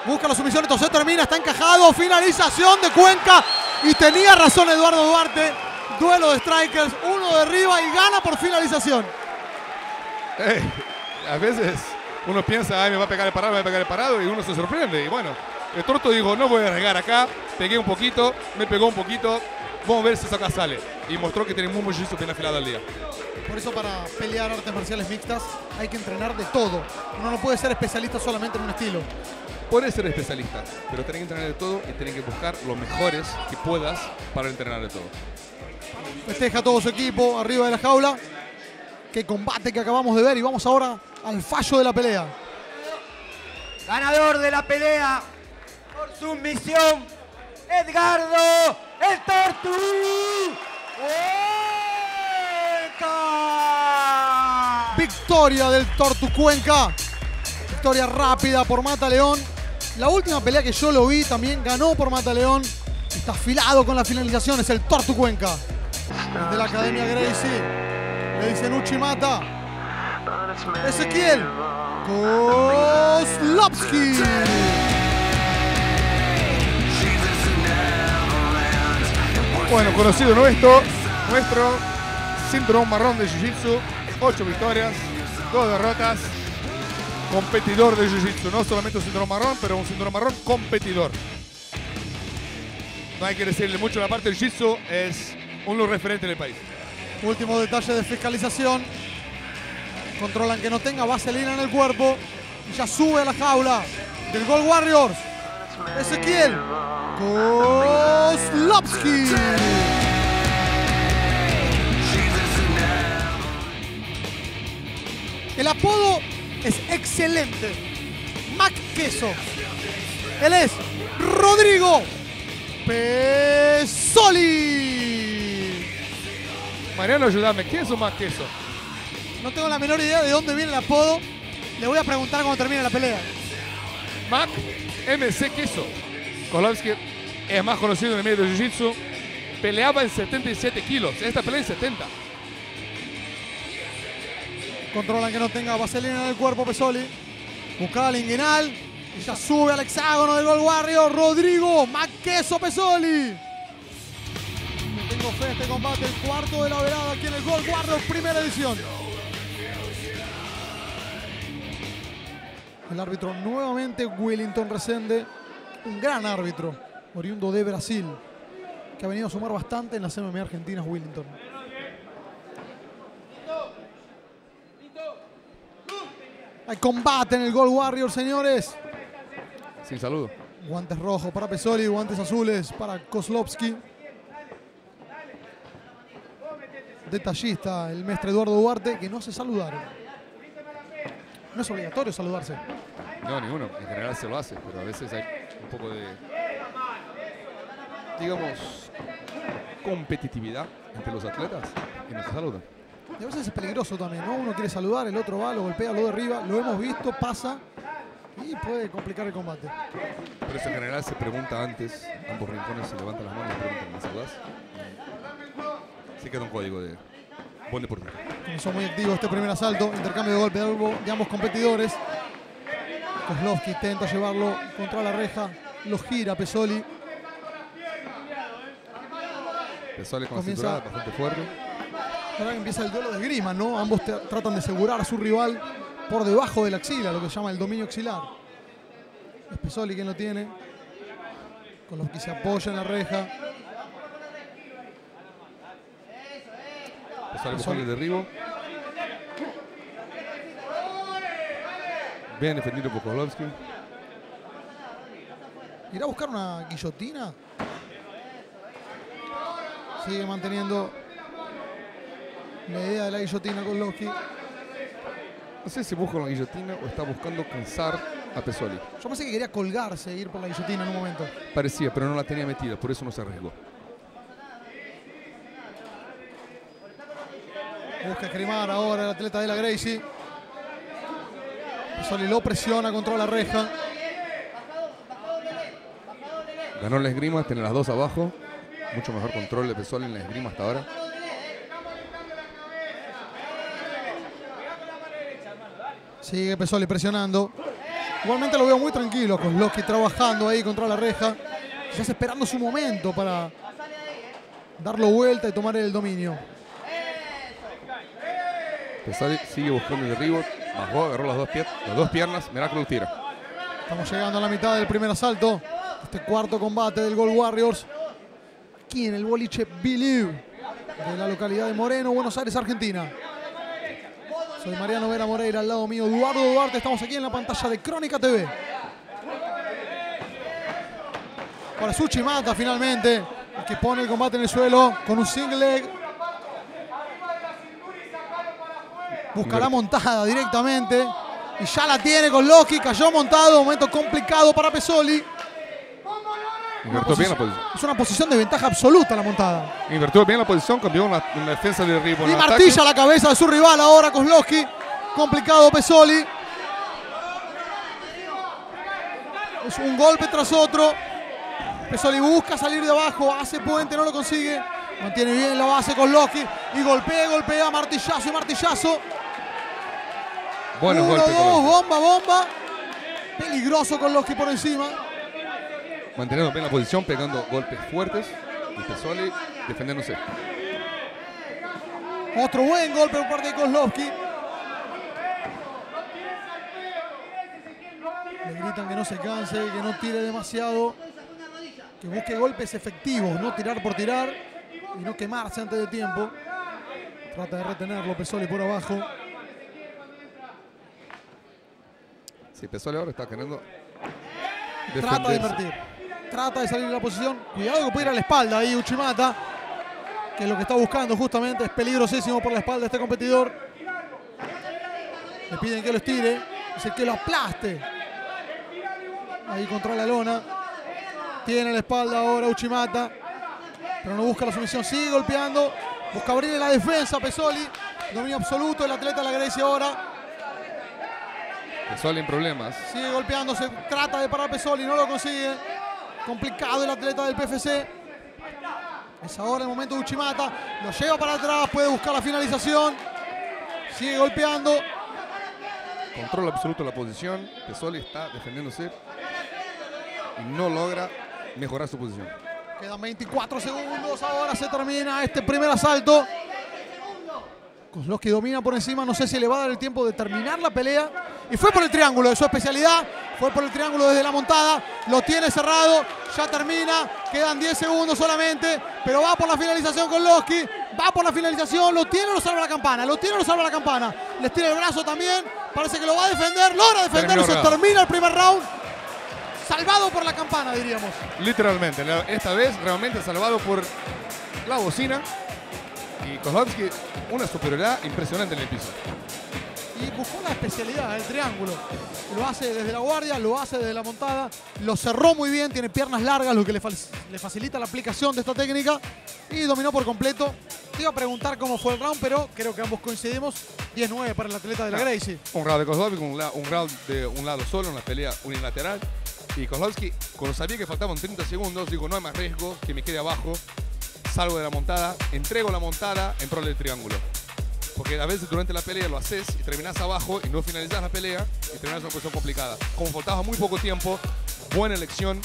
Busca la sumisión, entonces termina, está encajado. Finalización de Cuenca. Y tenía razón Eduardo Duarte. Duelo de strikers, uno derriba y gana por finalización. Ey, a veces uno piensa, ay, me va a pegar el parado, me va a pegar el parado, y uno se sorprende. Y bueno, el torto dijo, no voy a arriesgar acá, pegué un poquito, me pegó un poquito, vamos a ver si eso acá sale. Y mostró que tiene muy jiu-jitsu bien afilado al día. Por eso para pelear artes marciales mixtas hay que entrenar de todo. Uno no puede ser especialista solamente en un estilo. Puedes ser especialista, pero tenés que entrenar de todo y tenés que buscar los mejores que puedas para entrenar de todo. Festeja todo su equipo arriba de la jaula. Qué combate que acabamos de ver y vamos ahora al fallo de la pelea. Ganador de la pelea por sumisión, Edgardo el Tortu. Cuenca. Victoria del Tortu Cuenca. Victoria rápida por Mata León. La última pelea que yo lo vi también ganó por Mata León. Está afilado con la finalización, es el Tortu Cuenca. Desde la Academia Gracie. Le dicen Uchi Mata. Ezequiel Kozlowski. Bueno, conocido nuestro, nuestro cinturón marrón de Jiu-Jitsu, 8 victorias, 2 derrotas, competidor de Jiu-Jitsu, no solamente un cinturón marrón, pero un cinturón marrón competidor. No hay que decirle mucho, la parte del Jiu-Jitsu es un referente en el país. Último detalle de fiscalización. Controlan que no tenga vaselina en el cuerpo. Y ya sube a la jaula del Gold Warriors. Ezequiel Kozlowski. El apodo es excelente. Mac Queso. Él es Rodrigo Pesoli. Mariano, ayúdame, ¿quién es un más queso? No tengo la menor idea de dónde viene el apodo. Le voy a preguntar cuando termine la pelea. Mac MC Queso. Kolovsky es más conocido en el medio de Jiu-Jitsu. Peleaba en 77 kilos. Esta pelea en 70. Controlan que no tenga vaselina en el cuerpo Pesoli. Buscaba el inguinal. Y ya sube al hexágono del Gol Warrior. Rodrigo Maqueso Pesoli. Tengo fe este combate. El cuarto de la velada aquí en el Gol Warrior, primera edición. El árbitro nuevamente Willington Resende. Un gran árbitro. Oriundo de Brasil. Que ha venido a sumar bastante en las MMA argentinas Willington. Hay combate en el Gold Warrior, señores. Sin saludo. Guantes rojos para Pesoli, guantes azules para Kozlowski. Detallista el maestro Eduardo Duarte, que no se saludaron. No es obligatorio saludarse. No, ninguno. En general se lo hace, pero a veces hay un poco de, digamos, competitividad entre los atletas y no se saludan. Y a veces es peligroso también, ¿no? Uno quiere saludar, el otro va, lo golpea, lo derriba. Lo hemos visto, pasa. y puede complicar el combate. Por eso en general se pregunta antes, ambos rincones se levantan las manos y preguntan, ¿me saludas? Sí queda un código de buen deportivo. Comenzó muy activo este primer asalto, intercambio de golpe de, ambos- de ambos competidores. Kozlowski intenta llevarlo contra la reja, lo gira Pesoli. Pesole con Comienza- bastante fuerte. Ahora empieza el duelo de esgrima, ¿no? Ambos tratan de asegurar a su rival por debajo de la axila, lo que se llama el dominio axilar. Es Pesoli quien lo tiene. Kozlowski se apoya en la reja. El derribo. Bien defendido por Kozlowski. ¿Irá a buscar una guillotina? Sigue manteniendo la idea de la guillotina Kozlowski. No sé si busca una guillotina o está buscando cansar a Pesoli. Yo pensé que quería colgarse e ir por la guillotina en un momento. Parecía, pero no la tenía metida, por eso no se arriesgó. Busca esgrimar ahora el atleta de la Gracie. Pesoli lo presiona contra la reja. Ganó la esgrima, tiene las dos abajo. Mucho mejor control de Pesoli en la esgrima hasta ahora. Sigue Pesoli presionando. Igualmente lo veo muy tranquilo, con Loki trabajando ahí contra la reja. Quizás esperando su momento para darlo vuelta y tomar el dominio. Sigue buscando el derribo. Bajó, agarró las dos, las dos piernas. Lo tira. Estamos llegando a la mitad del primer asalto. Este cuarto combate del Gold Warriors. Aquí en el boliche Believe de la localidad de Moreno, Buenos Aires, Argentina. Soy Mariano Vera Moreira, al lado mío Eduardo Duarte. Estamos aquí en la pantalla de Crónica TV. Para Suchimata finalmente, el que pone el combate en el suelo con un single leg. Buscará montada directamente. Y ya la tiene con Loki, cayó montado, momento complicado para Pesoli. Invertió bien la posición. Es una posición de ventaja absoluta la montada. Invertió bien la posición, cambió una, una defensa de en Y ataque. martilla la cabeza de su rival ahora Kozlowski. Complicado Pesoli. Es un golpe tras otro. Pesoli busca salir de abajo, hace puente, no lo consigue. Mantiene bien la base Kozlowski. Y golpea, golpea, martillazo y martillazo. Buenos Uno, dos, Kozlowski. bomba, bomba. Peligroso Kozlowski por encima. Manteniendo bien la posición, pegando golpes fuertes. Y Pesoli defendiéndose. Otro buen golpe por parte de Kozlowski. Le gritan que no se canse, que no tire demasiado. Que busque golpes efectivos, no tirar por tirar y no quemarse antes de tiempo. Trata de retenerlo Pesoli por abajo. Sí, Pesoli ahora está queriendo Trata de invertir. Trata de salir de la posición. Cuidado que puede ir a la espalda ahí Uchimata. Que es lo que está buscando justamente. Es peligrosísimo por la espalda este competidor. Le piden que lo estire. Dice que lo aplaste. Ahí contra la lona. Tiene la espalda ahora Uchimata. Pero no busca la sumisión. Sigue golpeando. Busca abrirle la defensa Pesoli. Dominio absoluto el atleta de la Grecia ahora. Pesoli en problemas. Sigue golpeándose, trata de parar a Pesoli, no lo consigue. Complicado el atleta del PFC. Es ahora el momento de Uchimata. Lo lleva para atrás, puede buscar la finalización. Sigue golpeando. Control absoluto la posición. Pesoli está defendiéndose. Y no logra mejorar su posición. Quedan 24 segundos. Ahora se termina este primer asalto. Kozlowski domina por encima. No sé si le va a dar el tiempo de terminar la pelea. Y fue por el triángulo de su especialidad. Fue por el triángulo desde la montada. Lo tiene cerrado. Ya termina. Quedan 10 segundos solamente. Pero va por la finalización Kozlowski. Va por la finalización. Lo tiene, lo salva la campana. Lo tiene, lo salva la campana. Les tira el brazo también. Parece que lo va a defender. Logra defender Terminó y se round. termina el primer round. Salvado por la campana, diríamos. Literalmente. Esta vez realmente salvado por la bocina. Y Kozlowski una superioridad impresionante en el piso. y buscó la especialidad, el triángulo. Lo hace desde la guardia, lo hace desde la montada, lo cerró muy bien, tiene piernas largas, lo que le, facilita la aplicación de esta técnica y dominó por completo Te iba a preguntar cómo fue el round, pero creo que ambos coincidimos. 10-9 para el atleta de la Gracie. Un round de Kozlovsky, un, un round de un lado solo, una pelea unilateral. Y Kozlovsky, cuando sabía que faltaban 30 segundos, digo, no hay más riesgo, que me quede abajo, salgo de la montada, entrego la montada en pro del triángulo. Porque a veces durante la pelea lo haces y terminas abajo y no finalizas la pelea y terminas una cuestión complicada. Como faltaba muy poco tiempo, buena elección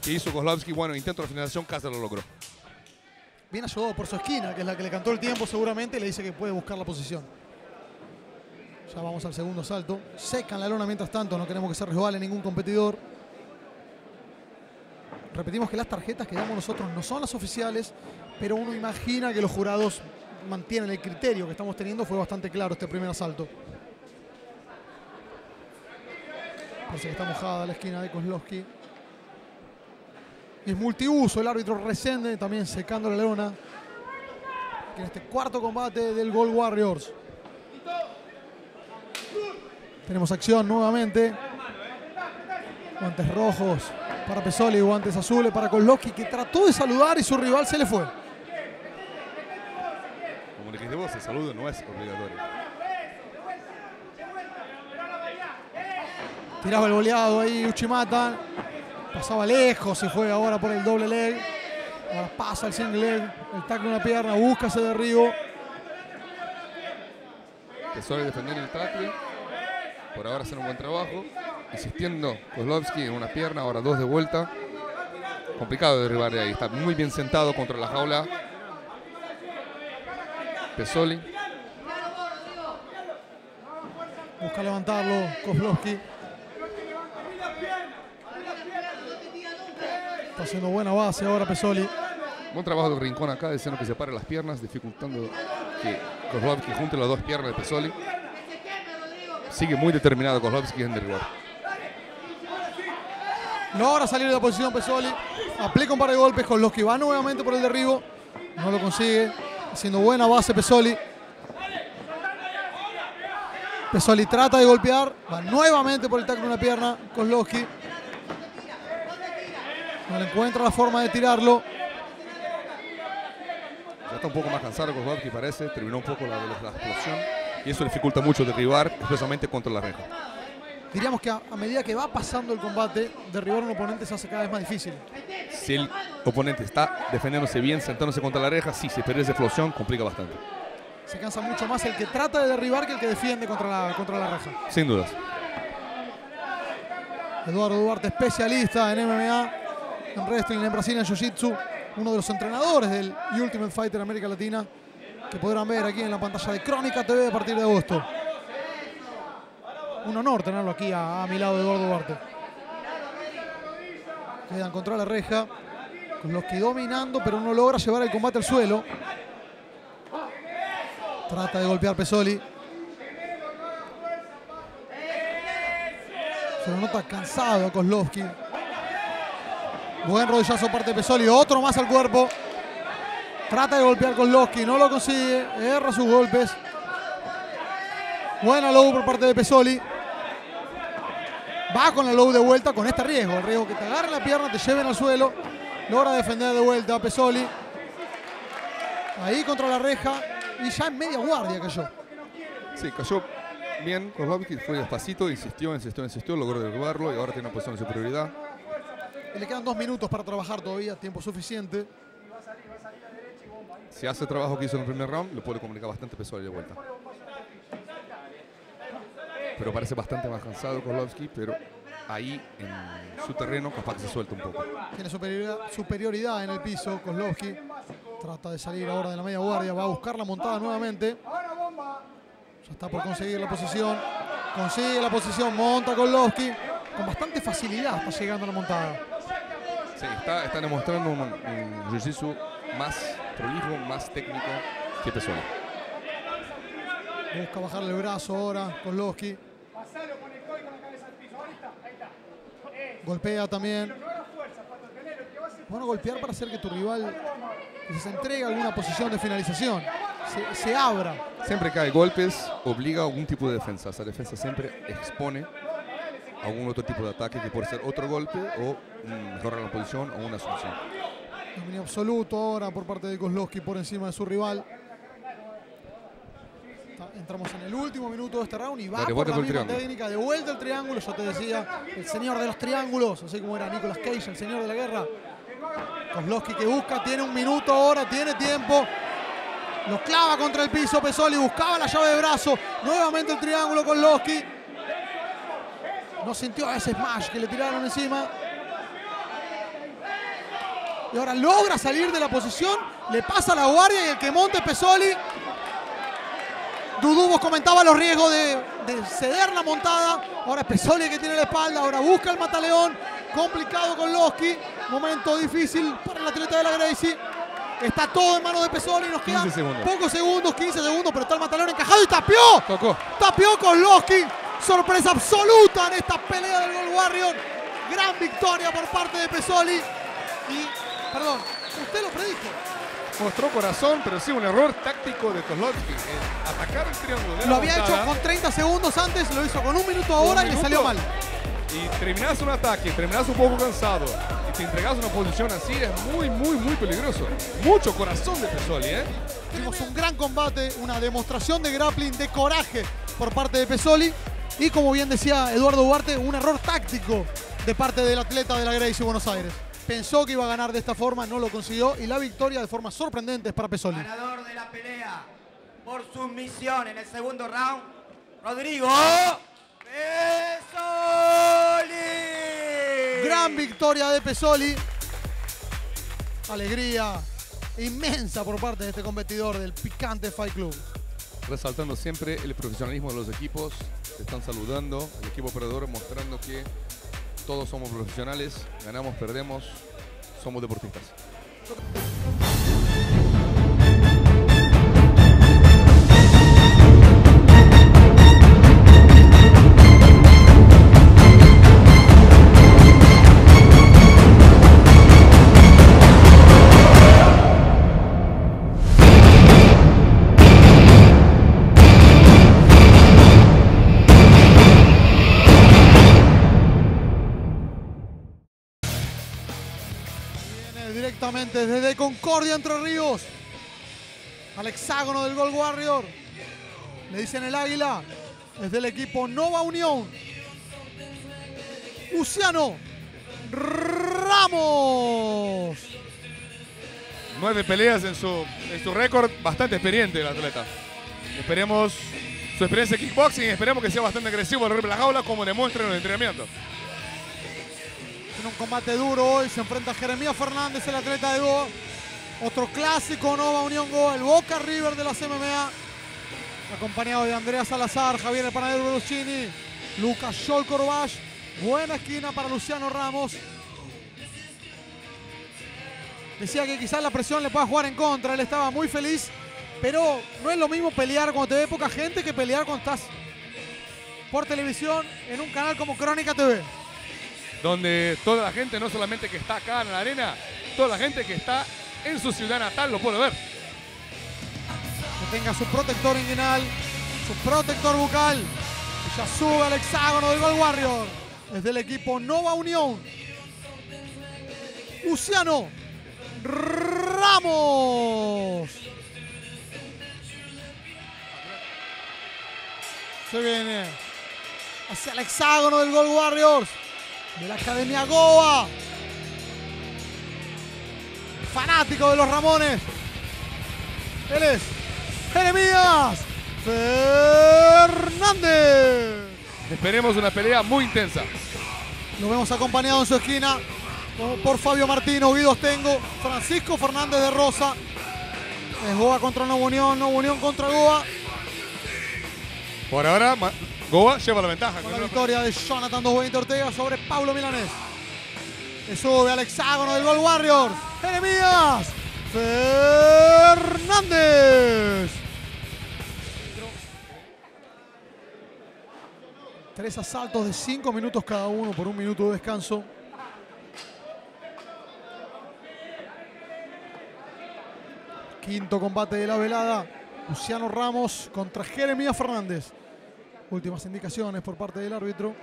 que hizo Kozlovsky. Bueno, intento de finalización, casi lo logró. Bien ayudado por su esquina, que es la que le cantó el tiempo seguramente, y le dice que puede buscar la posición. Ya vamos al segundo salto. Secan la lona mientras tanto, no queremos que se resbale ningún competidor. Repetimos que las tarjetas que damos nosotros no son las oficiales, pero uno imagina que los jurados mantienen el criterio que estamos teniendo. Fue bastante claro este primer asalto. Parece que está mojada la esquina de Kozlowski. Es multiuso el árbitro Resende, también secando la lona. En este cuarto combate del Gold Warriors. Tenemos acción nuevamente. Guantes rojos para Pesoli, guantes azules para Kozlowski, que trató de saludar y su rival se le fue. Como dijiste vos, el saludo no es obligatorio. Tiraba el boleado ahí Uchimata. Pasaba lejos, se fue ahora por el doble leg. Ahora pasa el single leg. El tackle en la pierna, busca ese derribo. Tesoro defendiendo el tackle. Por ahora hacer un buen trabajo. Insistiendo Kozlovsky en una pierna, ahora dos de vuelta. Complicado de derribar de ahí. Está muy bien sentado contra la jaula. Pesoli. Busca levantarlo Kozlowski. Está haciendo buena base ahora Pesoli. Buen trabajo del rincón acá, diciendo que separe las piernas, dificultando que Kozlovsky junte las dos piernas de Pesoli. Sigue muy determinado Kozlovsky en derribar. Logra salir de la posición Pesoli. Aplica un par de golpes. Kozlowski va nuevamente por el derribo. No lo consigue. Haciendo buena base Pesoli. Pesoli trata de golpear. Va nuevamente por el tackle en una pierna. Kozlowski. No le encuentra la forma de tirarlo. Ya está un poco más cansado Kozlovsky parece, terminó un poco la, la explosión y eso dificulta mucho derribar, especialmente contra la reja. Diríamos que a, a medida que va pasando el combate, derribar a un oponente se hace cada vez más difícil. Si el oponente está defendiéndose bien, sentándose contra la reja, sí, si pierde esa explosión, complica bastante. Se cansa mucho más el que trata de derribar que el que defiende contra la, contra la reja. Sin dudas. Eduardo Duarte, especialista en MMA, en wrestling, en Brasil, en Jiu-Jitsu, uno de los entrenadores del Ultimate Fighter América Latina, que podrán ver aquí en la pantalla de Crónica TV a partir de agosto. Un honor tenerlo aquí a, mi lado, Eduardo Duarte. Quedan contra la reja, con dominando, pero no logra llevar el combate al suelo. Trata de golpear Pesoli. Se lo nota cansado a Kozlowski. Buen rodillazo parte de Pesoli. Otro más al cuerpo. Trata de golpear Kozlowski. No lo consigue. Erra sus golpes. Buena low por parte de Pesoli. Va con la low de vuelta con este riesgo. El riesgo que te agarren la pierna, te lleven al suelo. Logra defender de vuelta a Pesoli. Ahí contra la reja. Y ya en media guardia cayó. Sí, cayó bien Kozlovsky, fue despacito, insistió, insistió, insistió, logró derribarlo y ahora tiene una posición de superioridad. Y le quedan dos minutos para trabajar todavía. Tiempo suficiente. Si hace el trabajo que hizo en el primer round, le puede comunicar bastante Pesoli de vuelta. Pero parece bastante más cansado Kozlovsky, pero ahí en su terreno capaz que se suelta un poco. Tiene superioridad, superioridad en el piso. Kozlowski trata de salir ahora de la media guardia. Va a buscar la montada nuevamente. Ya está por conseguir la posición. Consigue la posición. Monta Kozlowski. Con bastante facilidad está llegando a la montada. Sí, está, está demostrando un, un jiu-jitsu más prolijo, más técnico que Pesoli. Busca bajarle el brazo ahora. Kozlowski. Golpea también. Bueno, golpear para hacer que tu rival se entregue a alguna posición de finalización. Se, se abra. Siempre hay golpes, obliga a algún tipo de defensa. Esa defensa siempre expone a algún otro tipo de ataque que puede ser otro golpe o mejorar la posición o una solución. Dominio absoluto ahora por parte de Kozlowski por encima de su rival. Entramos en el último minuto de este round y va por la misma técnica. De vuelta el triángulo, yo te decía, el señor de los triángulos, así como era Nicolas Cage, el señor de la guerra. Kozlowski que busca, tiene un minuto ahora, tiene tiempo. Lo clava contra el piso Pesoli, buscaba la llave de brazo. Nuevamente el triángulo Kozlowski. No sintió ese smash que le tiraron encima. Y ahora logra salir de la posición, le pasa la guardia y el que monte Pesoli. Dudubos comentaba los riesgos de, de ceder la montada. Ahora es Pesoli que tiene la espalda, ahora busca el mataleón. Complicado con Loski. Momento difícil para el atleta de la Gracie. Está todo en manos de Pesoli. Nos quedan 15 segundos. pocos segundos, 15 segundos, pero está el mataleón encajado y tapió. Tocó. Tapió con Loski. Sorpresa absoluta en esta pelea del Gol Warrior. Gran victoria por parte de Pesoli. Y, perdón, usted lo predijo. Mostró corazón, pero sí un error táctico de Kozlowski. Atacar el triángulo de la Lo había hecho con 30 segundos antes, lo hizo con un minuto ahora Un y le salió mal. Y terminás un ataque, terminás un poco cansado y te entregas una posición así, es muy, muy, muy peligroso. Mucho corazón de Pesoli, ¿eh? Tuvimos un gran combate, una demostración de grappling, de coraje por parte de Pesoli. Y como bien decía Eduardo Duarte, un error táctico de parte del atleta de la Gracie Buenos Aires. Pensó que iba a ganar de esta forma, no lo consiguió. Y la victoria de forma sorprendente es para Pesoli. Ganador de la pelea por sumisión en el segundo round, Rodrigo Pesoli. Gran victoria de Pesoli. Alegría inmensa por parte de este competidor del Picante Fight Club. Resaltando siempre el profesionalismo de los equipos, se están saludando, el equipo perdedor mostrando que todos somos profesionales, ganamos, perdemos, somos deportistas. Concordia Entre Ríos al hexágono del Gol Warrior. Le dicen el águila desde el equipo Nova Unión. Luciano Ramos. Nueve peleas en su, en su récord, bastante experiente el atleta. Esperemos su experiencia en kickboxing, esperemos que sea bastante agresivo al la jaula como demuestra en el entrenamiento. Tiene un combate duro hoy. Se enfrenta a Jeremías Fernández, el atleta de Goa. Otro clásico Nova Unión Goa, el Boca River de las MMA. Acompañado de Andrea Salazar, Javier El Panadero Lucas Scholl Corbash. Buena esquina para Luciano Ramos. Decía que quizás la presión le pueda jugar en contra. Él estaba muy feliz. Pero no es lo mismo pelear cuando te ve poca gente que pelear cuando estás por televisión en un canal como Crónica TV. donde toda la gente, no solamente que está acá en la arena, toda la gente que está en su ciudad natal lo puede ver. que tenga su protector inguinal, su protector bucal. Y ya sube al hexágono del Gol Warrior. Desde el equipo Nova Unión. Luciano Ramos. Se viene hacia el hexágono del Gol Warriors. De la Academia Goa. Fanático de los Ramones. Él es Jeremías Fernández. Esperemos una pelea muy intensa. Lo vemos acompañado en su esquina por- Fabio Martino, Guido Ostengo, Francisco Fernández de Rosa. Es Goa contra Nuevo Unión, Nuevo Unión contra Goa. Por ahora, Goa lleva la ventaja. Con la victoria de Jonathan 220 Ortega sobre Pablo Milanés. Que sube al hexágono del Gol Warriors. Jeremías Fernández. Tres asaltos de cinco minutos cada uno por un minuto de descanso. Quinto combate de la velada. Luciano Ramos contra Jeremías Fernández. Últimas indicaciones por parte del árbitro.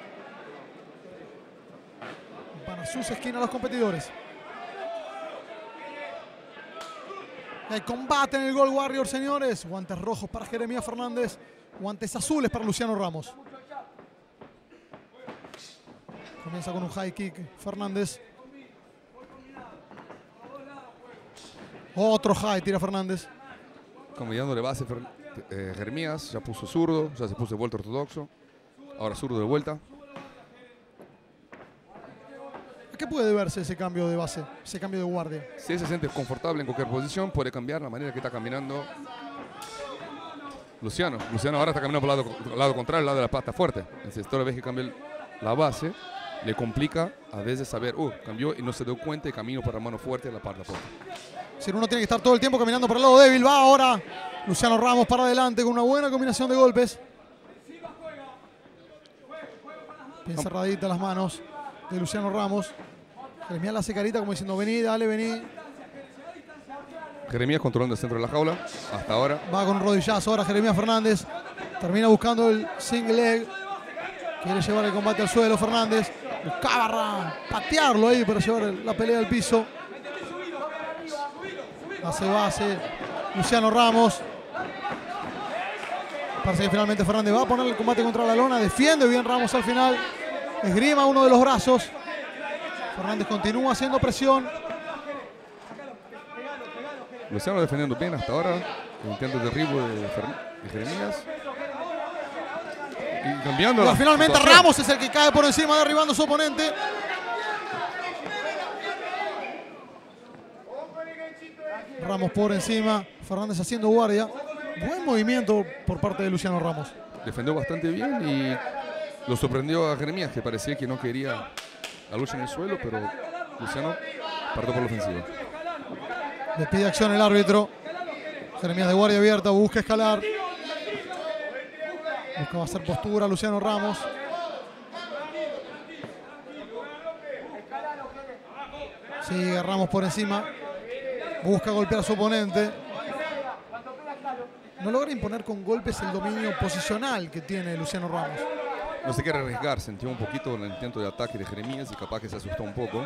Van a sus esquinas los competidores. Hay combate en el Gol Warrior, señores. Guantes rojos para Jeremías Fernández. Guantes azules para Luciano Ramos. Comienza con un high kick Fernández. Otro high tira Fernández. Cambiando de base, eh, Jeremías ya puso zurdo, ya se puso de vuelta ortodoxo. Ahora zurdo de vuelta. ¿A qué puede verse ese cambio de base, ese cambio de guardia? Si se siente confortable en cualquier posición, puede cambiar la manera que está caminando Luciano. Luciano ahora está caminando por el lado, lado contrario, el lado de la pata fuerte. Entonces, toda vez que cambia la base, le complica a veces saber, uh, cambió y no se dio cuenta y camino para la mano fuerte en la parte fuerte. Si uno tiene que estar todo el tiempo caminando por el lado débil, va ahora Luciano Ramos para adelante con una buena combinación de golpes. Bien cerradita las manos de Luciano Ramos. Jeremías la hace carita como diciendo, vení, dale, vení. Jeremías controlando el centro de la jaula, hasta ahora. Va con rodillazo ahora Jeremías Fernández. Termina buscando el single leg. Quiere llevar el combate al suelo Fernández. Buscaba patearlo ahí para llevar la pelea al piso. Hace base Luciano Ramos. Parece que finalmente Fernández va a poner el combate contra la lona. Defiende bien Ramos al final. Esgrima uno de los brazos. Fernández continúa haciendo presión. Luciano defendiendo bien hasta ahora. intento de derribo de, Jeremías. Y cambiando. finalmente Ramos es el que cae por encima, derribando a su oponente. Ramos por encima. Fernández haciendo guardia. Buen movimiento por parte de Luciano Ramos. Defendió bastante bien y lo sorprendió a Jeremías, que parecía que no quería la lucha en el suelo, pero Luciano partió por la ofensiva. Le pide acción el árbitro. Jeremías de guardia abierta, busca escalar. Busca hacer postura Luciano Ramos. Sigue Ramos por encima. Busca golpear a su oponente. No logra imponer con golpes el dominio posicional que tiene Luciano Ramos no se quiere arriesgar, sintió un poquito el intento de ataque de Jeremías y capaz que se asustó un poco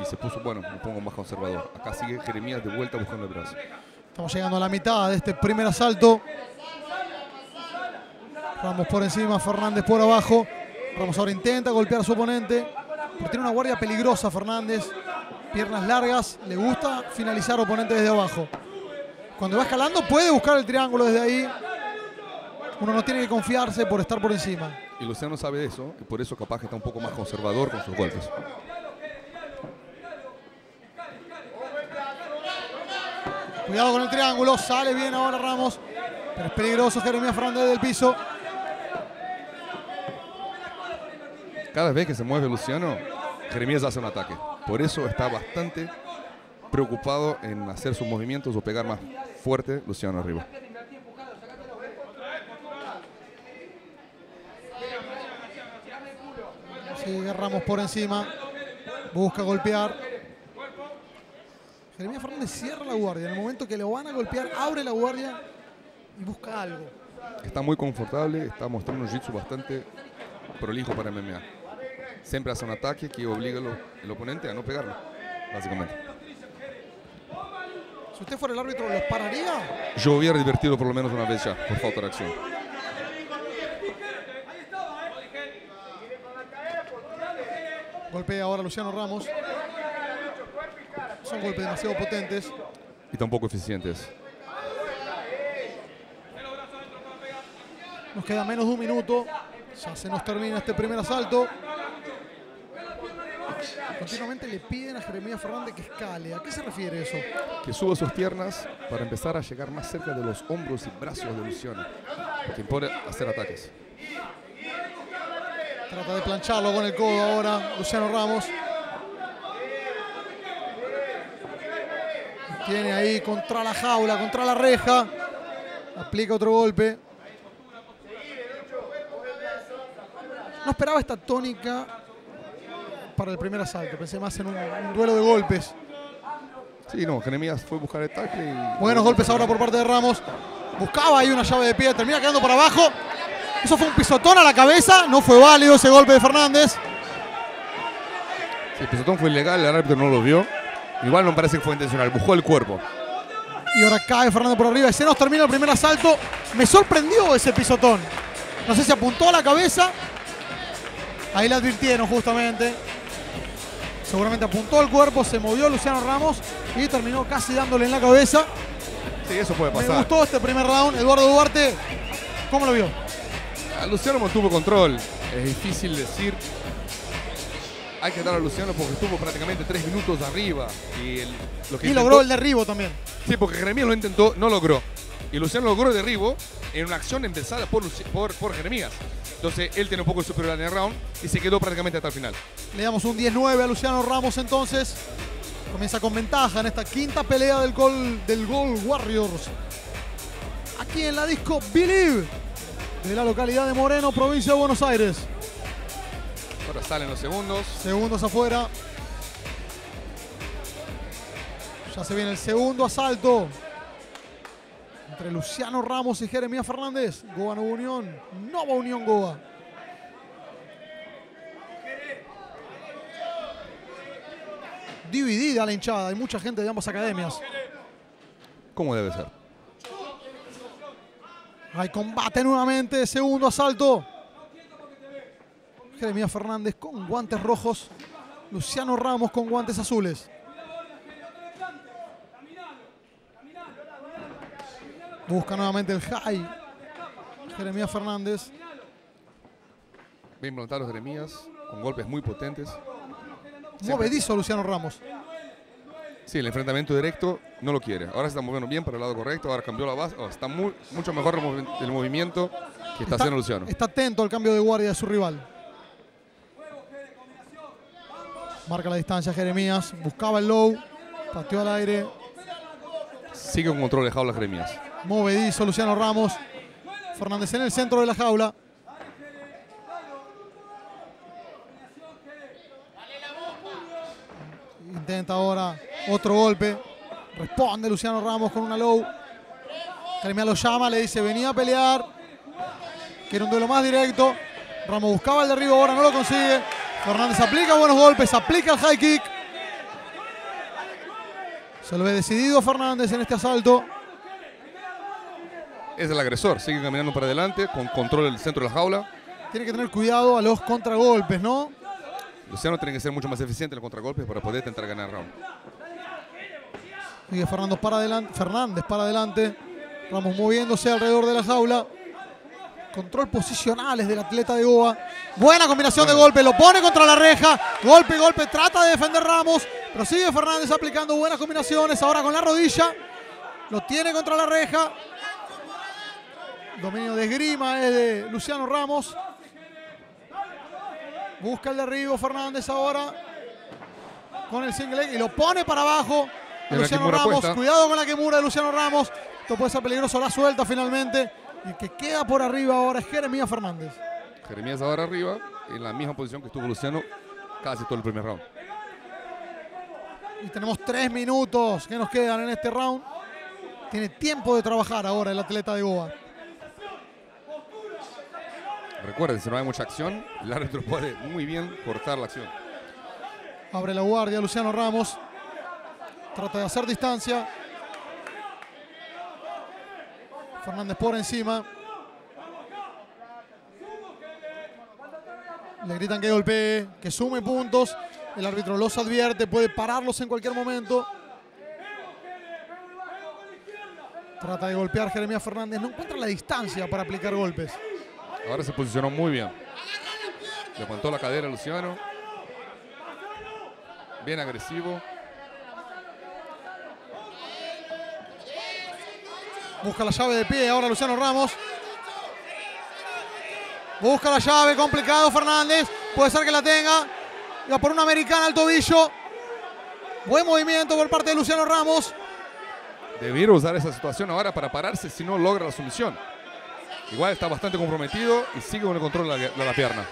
y se puso, bueno, un poco más conservador. Acá sigue Jeremías de vuelta buscando el brazo. Estamos llegando a la mitad de este primer asalto. Ramos por encima, Fernández por abajo. Ramos ahora intenta golpear a su oponente. Pero tiene una guardia peligrosa Fernández. Piernas largas, le gusta finalizar oponente desde abajo. Cuando va escalando puede buscar el triángulo desde ahí. Uno no tiene que confiarse por estar por encima. Y Luciano sabe eso, y por eso capaz que está un poco más conservador con sus golpes. Cuidado con el triángulo, sale bien ahora Ramos. Pero es peligroso Jeremías Fernández del piso. Cada vez que se mueve Luciano, Jeremías hace un ataque. Por eso está bastante preocupado en hacer sus movimientos o pegar más fuerte Luciano arriba. Sigue Ramos por encima. Busca golpear. Jeremías Fernández cierra la guardia. En el momento que lo van a golpear, abre la guardia y busca algo. Está muy confortable, está mostrando un jiu-jitsu bastante prolijo para MMA. Siempre hace un ataque que obliga al oponente a no pegarlo, básicamente. Si usted fuera el árbitro, ¿los pararía? Yo hubiera divertido por lo menos una vez ya, por falta de acción. Golpea ahora Luciano Ramos. Son golpes demasiado potentes. Y tampoco eficientes. Nos queda menos de un minuto. Ya se nos termina este primer asalto. Continuamente le piden a Jeremías Fernández que escale. ¿A qué se refiere eso? Que suba sus piernas para empezar a llegar más cerca de los hombros y brazos de Luciano. Que impone hacer ataques. Trata de plancharlo con el codo ahora Luciano Ramos. Tiene ahí contra la jaula, contra la reja. Aplica otro golpe. No esperaba esta tónica para el primer asalto. Pensé más en un, duelo de golpes. Sí, no, Jeremías fue a buscar el tackle. Buenos golpes ahora por parte de Ramos. Buscaba ahí una llave de pie, termina quedando para abajo. Eso fue un pisotón a la cabeza. No fue válido ese golpe de Fernández. el pisotón fue ilegal, el árbitro no lo vio. Igual no parece que fue intencional, buscó el cuerpo. Y ahora cae Fernández por arriba. Y se nos termina el primer asalto. Me sorprendió ese pisotón. No sé si apuntó a la cabeza. Ahí le advirtieron justamente. Seguramente apuntó al cuerpo, se movió Luciano Ramos y terminó casi dándole en la cabeza. Sí, eso puede Me pasar. gustó este primer round. Eduardo Duarte, ¿cómo lo vio? Luciano mantuvo control. Es difícil decir. Hay que dar a Luciano porque estuvo prácticamente tres minutos arriba. Y, el- lo que Y intentó- logró el derribo también. Sí, porque Jeremías lo intentó, no logró. Y Luciano logró el derribo en una acción empezada por, Luci- por, por Jeremías. Entonces él tiene un poco de superioridad en el round y se quedó prácticamente hasta el final. Le damos un 10-9 a Luciano Ramos entonces. Comienza con ventaja en esta quinta pelea del gol del Gol Warriors. Aquí en la disco Believe de la localidad de Moreno, provincia de Buenos Aires. Ahora salen los segundos. Segundos afuera. Ya se viene el segundo asalto. Entre Luciano Ramos y Jeremías Fernández. Goa Nueva Unión. Nova Unión Goa. Dividida la hinchada. Hay mucha gente de ambas academias. ¿Cómo debe ser? Hay combate nuevamente. Segundo asalto. Jeremías Fernández con guantes rojos. Luciano Ramos con guantes azules. Busca nuevamente el high. Jeremías Fernández. Bien plantados Jeremías, con golpes muy potentes. Movedizo Luciano Ramos. Sí, el enfrentamiento directo no lo quiere. Ahora se está moviendo bien para el lado correcto. Ahora cambió la base. Oh, está muy, mucho mejor el movi- el movimiento que está, haciendo Luciano. está atento al cambio de guardia de su rival. Marca la distancia Jeremías. Buscaba el low. Pateó al aire. Sigue con control de jaula Jeremías. Movedizo Luciano Ramos. Fernández en el centro de la jaula. Intenta ahora otro golpe. Responde Luciano Ramos con una low. Jeremías lo llama, le dice venía a pelear. Quiere un duelo más directo. Ramos buscaba el derribo, ahora no lo consigue. Fernández aplica buenos golpes, aplica el high kick. Se lo ve decidido Fernández en este asalto. Es el agresor. Sigue caminando para adelante con control del centro de la jaula. Tiene que tener cuidado a los contragolpes, ¿no? Luciano tiene que ser mucho más eficiente en los contragolpes para poder intentar ganar round. Sigue Fernández para adelante. Fernández para adelante. Ramos moviéndose alrededor de la jaula. Control posicionales del atleta de Goa. Buena combinación de golpes. Lo pone contra la reja. Golpe, golpe. Trata de defender Ramos. Pero sigue Fernández aplicando buenas combinaciones. Ahora con la rodilla. Lo tiene contra la reja. Dominio de esgrima es de Luciano Ramos. Busca el derribo Fernández ahora. Con el single leg y lo pone para abajo. Luciano Kimura Ramos. puesta. Cuidado con la quemura de Luciano Ramos. Esto puede ser peligroso. La suelta finalmente. Y el que queda por arriba ahora es Jeremías Fernández. Jeremías ahora arriba, en la misma posición que estuvo Luciano casi todo el primer round. Y tenemos tres minutos que nos quedan en este round. Tiene tiempo de trabajar ahora el atleta de Goa. Recuerden, si no hay mucha acción, el árbitro puede muy bien cortar la acción. Abre la guardia Luciano Ramos. Trata de hacer distancia. Fernández por encima. Le gritan que golpee, que sume puntos. El árbitro los advierte, puede pararlos en cualquier momento. Trata de golpear Jeremías Fernández. No encuentra la distancia para aplicar golpes. Ahora se posicionó muy bien. Levantó la cadera Luciano. Bien agresivo. Busca la llave de pie ahora Luciano Ramos. Busca la llave, complicado Fernández. Puede ser que la tenga. Va por una americana al tobillo. Buen movimiento por parte de Luciano Ramos. Debiera usar esa situación ahora para pararse si no logra la sumisión. Igual está bastante comprometido y sigue con el control de la, de la pierna.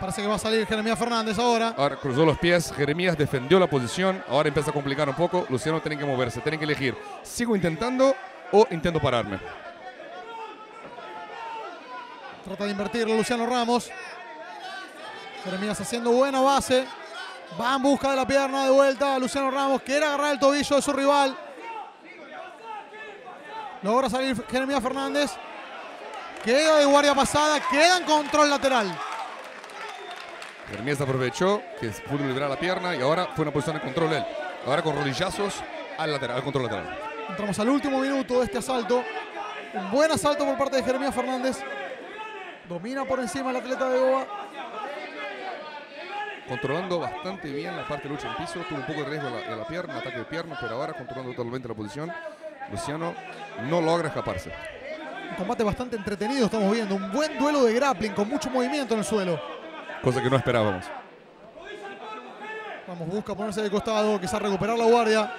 Parece que va a salir Jeremías Fernández ahora. Ahora cruzó los pies, Jeremías defendió la posición, ahora empieza a complicar un poco, Luciano tiene que moverse, tiene que elegir, ¿sigo intentando o intento pararme? Trata de invertirlo Luciano Ramos. Jeremías haciendo buena base. Va en busca de la pierna de vuelta. Luciano Ramos quiere agarrar el tobillo de su rival. Logra salir Jeremías Fernández. Queda de guardia pasada. Queda en control lateral. Jeremías aprovechó que pudo liberar la pierna y ahora fue una posición de control él. Ahora con rodillazos al lateral, al control lateral. Entramos al último minuto de este asalto. Un buen asalto por parte de Jeremías Fernández. Domina por encima el atleta de Goa. Controlando bastante bien la parte de lucha en piso. Tuvo un poco de riesgo en la, en la pierna, ataque de pierna, pero ahora controlando totalmente la posición. Luciano no logra escaparse. Un combate bastante entretenido estamos viendo. Un buen duelo de grappling con mucho movimiento en el suelo. Cosa que no esperábamos. Vamos, busca ponerse de costado, quizás recuperar la guardia.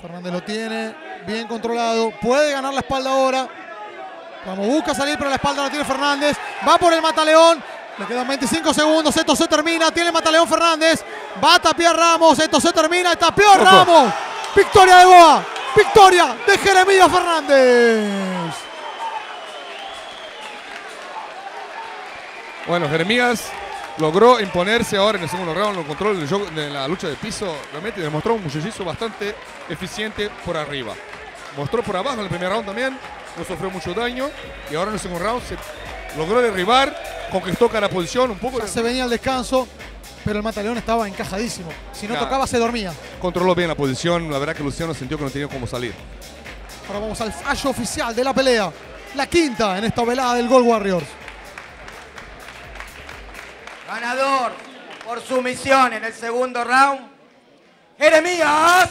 Fernández lo tiene, bien controlado. Puede ganar la espalda ahora. Vamos, busca salir, pero la espalda la tiene Fernández. Va por el Mataleón. Le quedan 25 segundos. Esto se termina. Tiene el Mataleón Fernández. Va a tapiar Ramos. Esto se termina. Tapió Ramos. Victoria de Goa. Victoria de Jeremías Fernández. Bueno, Jeremías logró imponerse ahora en el segundo round, el control del juego- de la lucha de piso. Realmente demostró un muchachizo bastante eficiente por arriba. Mostró por abajo en el primer round también, no sufrió mucho daño. Y ahora en el segundo round se logró derribar, conquistó cada posición, un poco Ya se venía al descanso, pero el Mataleón estaba encajadísimo. Si no Claro. tocaba, se dormía. controló bien la posición. La verdad que Luciano sintió que no tenía cómo salir. Ahora vamos al fallo oficial de la pelea. La quinta en esta velada del Gold Warriors. Ganador por sumisión en el segundo round, Jeremías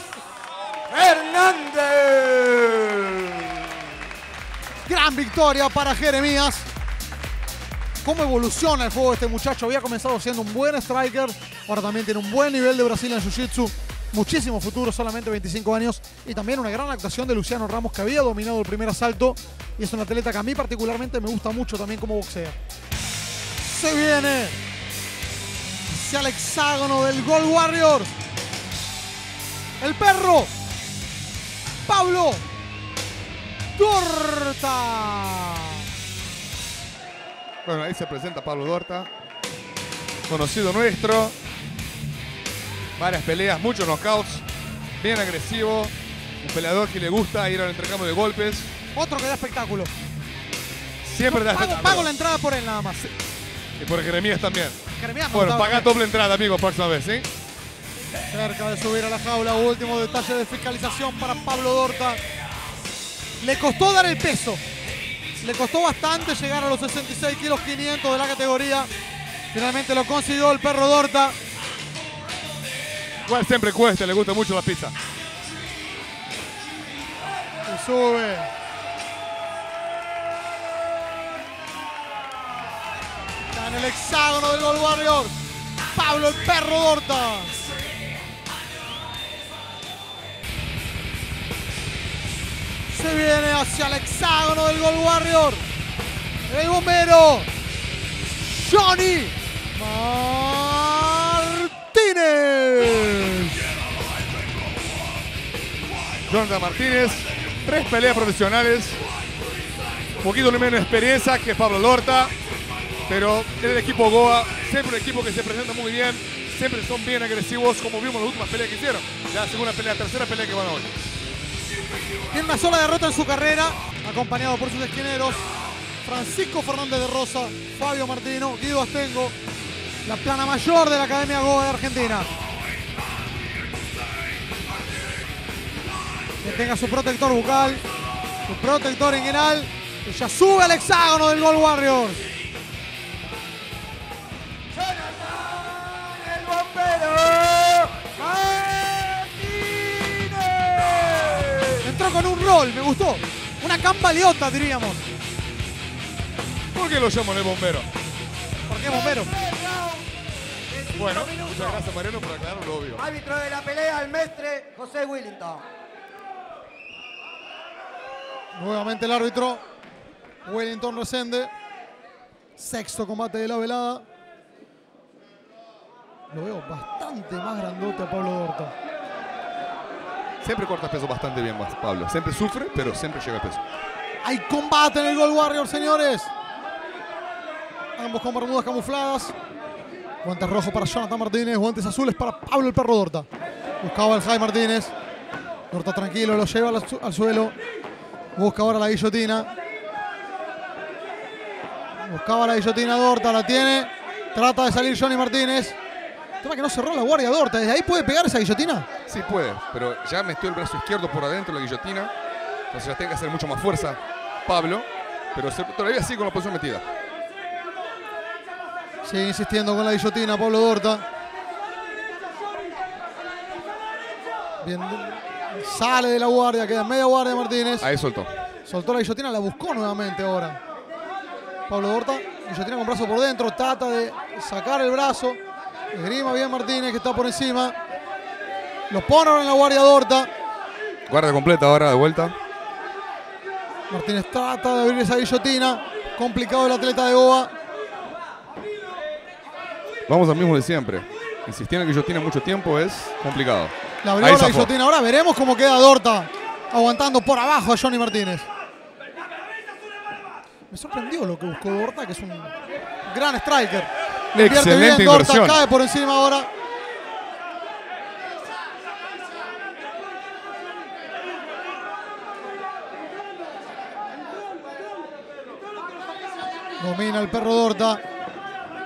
Fernández. Gran victoria para Jeremías. ¿Cómo evoluciona el juego de este muchacho? Había comenzado siendo un buen striker. Ahora también tiene un buen nivel de Brasil en Jiu-Jitsu. Muchísimo futuro, solamente 25 años. Y también una gran actuación de Luciano Ramos, que había dominado el primer asalto. Y es un atleta que a mí particularmente me gusta mucho también como boxea. Se viene hacia el hexágono del Gold Warriors. El perro. Pablo Torta. Bueno, ahí se presenta Pablo Dorta, conocido nuestro. Varias peleas, muchos knockouts, bien agresivo. Un peleador que le gusta ir al intercambio de golpes. Otro que da espectáculo. Siempre da Pago, espectáculo. pago la entrada por él nada más. Y por Jeremías también. Bueno, paga doble entrada, amigo, próxima vez, ¿sí? cerca de subir a la jaula. Último detalle de fiscalización para Pablo Dorta. Le costó dar el peso. Le costó bastante llegar a los 66 kilos 500 de la categoría. Finalmente lo consiguió el perro Dorta. Igual siempre cuesta, le gusta mucho la pizza. Y sube. En el hexágono del Gol Warriors. Pablo el perro Dorta. Se viene hacia el hexágono del Gol Warrior. El bombero. Johnny Martínez. Jonathan Martínez, tres peleas profesionales. Un poquito menos experiencia que Pablo Lorta, pero el equipo Goa, siempre un equipo que se presenta muy bien, siempre son bien agresivos, como vimos en las últimas peleas que hicieron. La segunda pelea, tercera pelea que van hoy. Tiene una sola derrota en su carrera, acompañado por sus esquineros. Francisco Fernández de Rosa, Fabio Martino, Guido Astengo, la plana mayor de la Academia Goa de Argentina. Que tenga su protector bucal, su protector inguinal, y ya sube al hexágono del Gol Warriors. Bombero Martínez. Entró con un rol, me gustó. Una cambaleota, diríamos. ¿Por qué lo llaman el bombero? ¿Por qué bombero? Bueno, muchas gracias Mariano por aclarar lo obvio. Árbitro de la pelea, el mestre José Willington. Nuevamente el árbitro, Wellington Resende. Sexto combate de la velada. Lo veo bastante más grandote a Pablo Dorta. Siempre corta peso bastante bien, más Pablo. Siempre sufre, pero siempre llega al peso. Hay combate en el Gold Warrior, señores. Ambos con bermudas camufladas. Guantes rojos para Jonathan Martínez, guantes azules para Pablo el Perro Dorta. Buscaba el Jai Martínez. Dorta tranquilo, lo lleva al, su- al suelo. Busca ahora la guillotina. Buscaba la guillotina Dorta, la tiene. Trata de salir Johnny Martínez. Tema que no cerró la guardia Dorta. ¿Desde ahí puede pegar esa guillotina? Sí puede, pero ya metió el brazo izquierdo por adentro de la guillotina. Entonces ya tiene que hacer mucho más fuerza Pablo. Pero todavía sigue con la posición metida. Sigue insistiendo con la guillotina Pablo Dorta. Bien, sale de la guardia, queda en media guardia Martínez. Ahí soltó. Soltó la guillotina, la buscó nuevamente ahora. Pablo Dorta, guillotina con brazo por dentro, trata de sacar el brazo. Esgrima bien Martínez que está por encima. Lo pone ahora en la guardia Dorta. Guardia completa ahora de vuelta. Martínez trata de abrir esa guillotina. Complicado el atleta de Goa. Vamos al mismo de siempre. Insistir en yo tiene mucho tiempo es complicado. La abrió la guillotina. Ahora veremos cómo queda Dorta aguantando por abajo a Johnny Martínez. Me sorprendió lo que buscó Dorta, que es un gran striker. Excelente bien, Dorta inversión. cae por encima ahora. Domina el perro Dorta.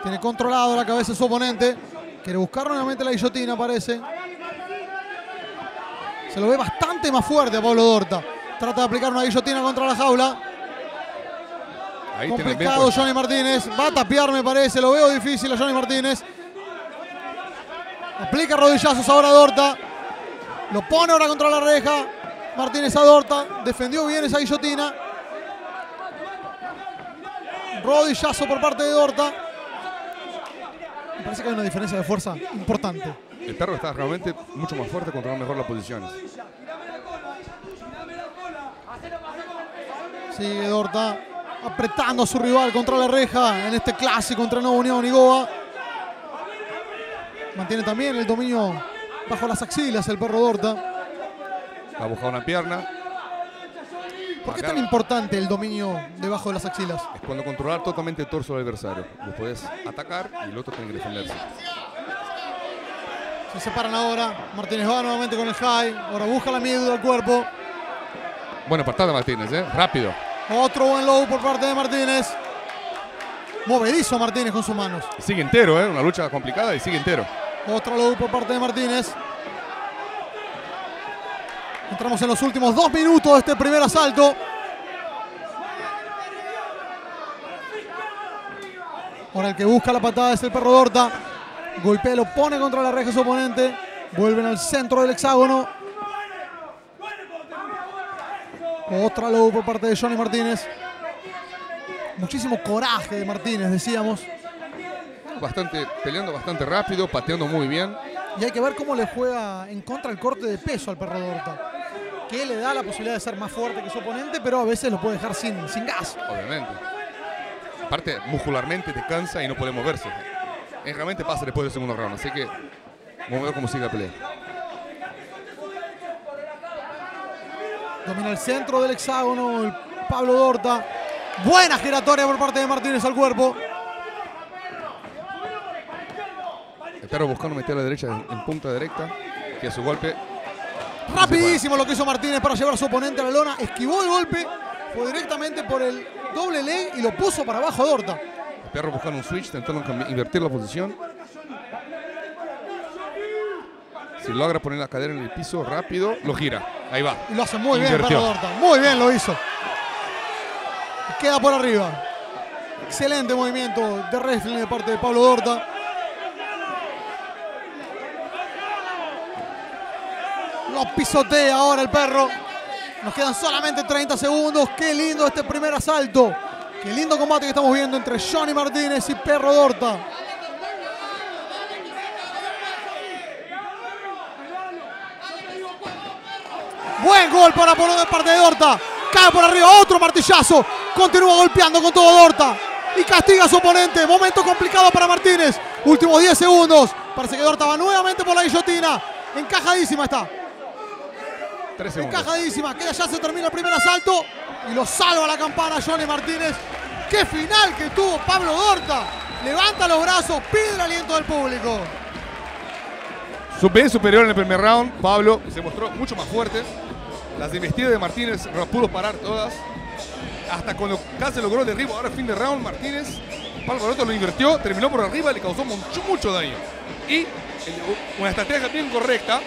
Tiene controlado la cabeza de su oponente. Quiere buscar nuevamente la guillotina, parece. Se lo ve bastante más fuerte a Pablo Dorta. Trata de aplicar una guillotina contra la jaula. Ahí Complicado. Johnny Martínez. Va a tapear, me parece. Lo veo difícil a Johnny Martínez. Aplica rodillazos ahora a Dorta. Lo pone ahora contra la reja. Martínez a Dorta. Defendió bien esa guillotina. Rodillazo por parte de Dorta. Me parece que hay una diferencia de fuerza importante. El perro está realmente mucho más fuerte, controla mejor las posiciones. Sigue Dorta apretando a su rival contra la reja en este clásico entre Nueva Unión y Goa. Mantiene también el dominio bajo las axilas el perro Dorta. Ha buscado una pierna. ¿Por qué es tan importante el dominio debajo de las axilas? Es cuando controlar totalmente el torso del adversario. Lo puedes atacar y el otro tiene que defenderse. Se separan ahora. Martínez va nuevamente con el high. Ahora busca la miedo del cuerpo. Buena patada Martínez, ¿eh? Rápido. Otro buen low por parte de Martínez. Movedizo Martínez con sus manos. Sigue entero, ¿eh? Una lucha complicada y sigue entero. Otro low por parte de Martínez. Entramos en los últimos dos minutos de este primer asalto. Ahora el que busca la patada es el perro Dorta. Golpea, lo pone contra la reja de su oponente. Vuelven al centro del hexágono. Otra low por parte de Johnny Martínez. Muchísimo coraje de Martínez, decíamos. Bastante, peleando bastante rápido, pateando muy bien. Y hay que ver cómo le juega en contra el corte de peso al perro Dorta. Que le da la posibilidad de ser más fuerte que su oponente, pero a veces lo puede dejar sin, sin gas. Obviamente. Aparte, muscularmente te cansa y no puede moverse. Eh, realmente pasa después del segundo round, así que vamos a ver cómo sigue la pelea. Domina el centro del hexágono el Pablo Dorta. Buena giratoria por parte de Martínez al cuerpo. El perro buscando meter a la derecha en, punta directa, que a su golpe Rapidísimo lo que hizo Martínez para llevar a su oponente a la lona. Esquivó el golpe. Fue directamente por el doble leg y lo puso para abajo a Dorta. El perro buscando un switch, tentando invertir la posición. Si logra poner la cadera en el piso rápido, lo gira. Ahí va. Y lo hace muy bien, Invirtió. Perro Dorta. Muy bien lo hizo. Queda por arriba. Excelente movimiento de wrestling de parte de Pablo Dorta. Lo pisotea ahora el perro. Nos quedan solamente 30 segundos. Qué lindo este primer asalto. Qué lindo combate que estamos viendo entre Johnny Martínez y Perro Dorta. Buen gol para Polo de parte de Dorta. Cae por arriba otro martillazo. Continúa golpeando con todo Dorta. Y castiga a su oponente. Momento complicado para Martínez. Últimos 10 segundos. Parece que Dorta va nuevamente por la guillotina. Encajadísima está. Encajadísima. Que ya se termina el primer asalto. Y lo salva la campana Johnny Martínez. Qué final que tuvo Pablo Dorta. Levanta los brazos, pide el aliento del público. Su bien superior en el primer round, Pablo se mostró mucho más fuerte. Las investidas de Martínez lo pudo parar todas. Hasta cuando casi logró el derribo, ahora fin de round, Martínez, Pablo lo invirtió, terminó por arriba, le causó mucho, mucho daño. Y eh, una estrategia bien correcta,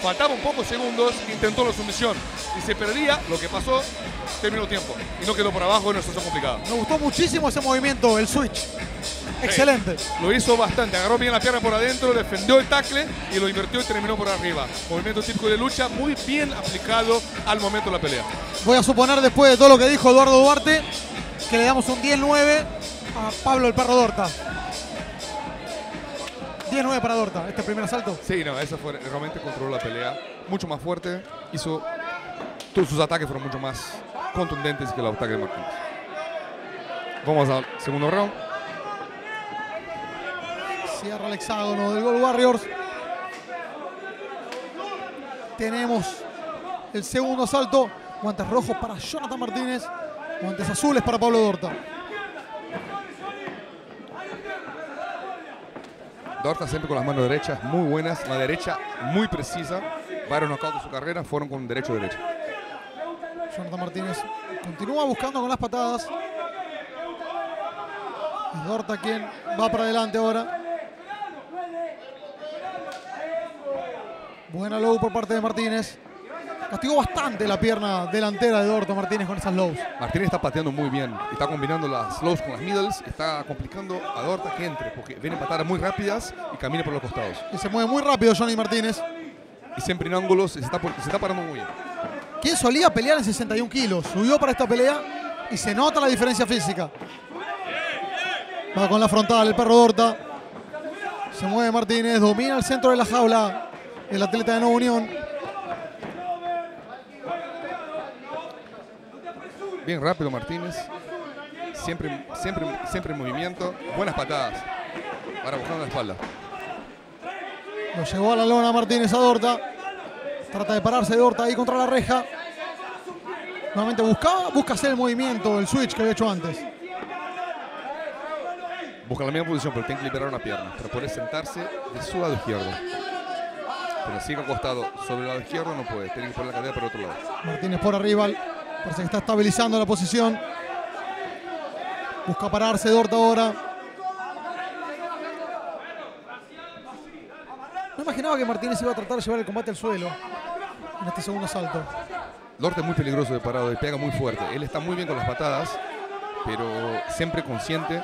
faltaba un pocos segundos, intentó la sumisión y se perdía, lo que pasó, terminó tiempo. Y no quedó por abajo en una situación complicada. Me gustó muchísimo ese movimiento, el switch. Excelente. Lo hizo bastante, agarró bien la pierna por adentro, defendió el tackle y lo invirtió y terminó por arriba. Movimiento típico de lucha, muy bien aplicado al momento de la pelea. Voy a suponer después de todo lo que dijo Eduardo Duarte que le damos un 10-9 a Pablo el Perro Dorta. 10-9 para Dorta, este primer asalto. Sí, no, eso fue, realmente controló la pelea. Mucho más fuerte, hizo, todos sus ataques fueron mucho más contundentes que el ataque de Martínez. Vamos al segundo round. Cierra el hexágono del Gol Warriors. Tenemos el segundo asalto. Guantes rojos para Jonathan Martínez. Guantes azules para Pablo Dorta. Dorta siempre con las manos derechas muy buenas. La derecha muy precisa. Varios knockouts de su carrera fueron con derecho derecha. Jonathan Martínez continúa buscando con las patadas. Dorta quien va para adelante ahora. Buena low por parte de Martínez. Castigó bastante la pierna delantera de Dorta Martínez con esas lows. Martínez está pateando muy bien. Está combinando las lows con las middles. Está complicando a Dorta que entre porque viene patadas muy rápidas y camina por los costados. Y se mueve muy rápido Johnny Martínez. Y siempre en ángulos se está, se está parando muy bien. ¿Quién solía pelear en 61 kilos? Subió para esta pelea y se nota la diferencia física. Va con la frontal el perro Dorta. Se mueve Martínez, domina el centro de la jaula el atleta de Nueva Unión. Bien rápido Martínez. Siempre, siempre, siempre en movimiento. Buenas patadas. Para buscando la espalda. Lo llevó a la lona Martínez a Dorta. Trata de pararse Dorta ahí contra la reja. Nuevamente busca, busca hacer el movimiento, el switch que había hecho antes. Busca la misma posición, pero tiene que liberar una pierna. Para poder sentarse de su lado izquierdo. Pero sigue acostado sobre el lado izquierdo, no puede. Tiene que poner la cadera por otro lado. Martínez por arriba. Parece que está estabilizando la posición. Busca pararse Dorta ahora. No imaginaba que Martínez iba a tratar de llevar el combate al suelo en este segundo asalto. Dorta es muy peligroso de parado y pega muy fuerte. Él está muy bien con las patadas, pero siempre consciente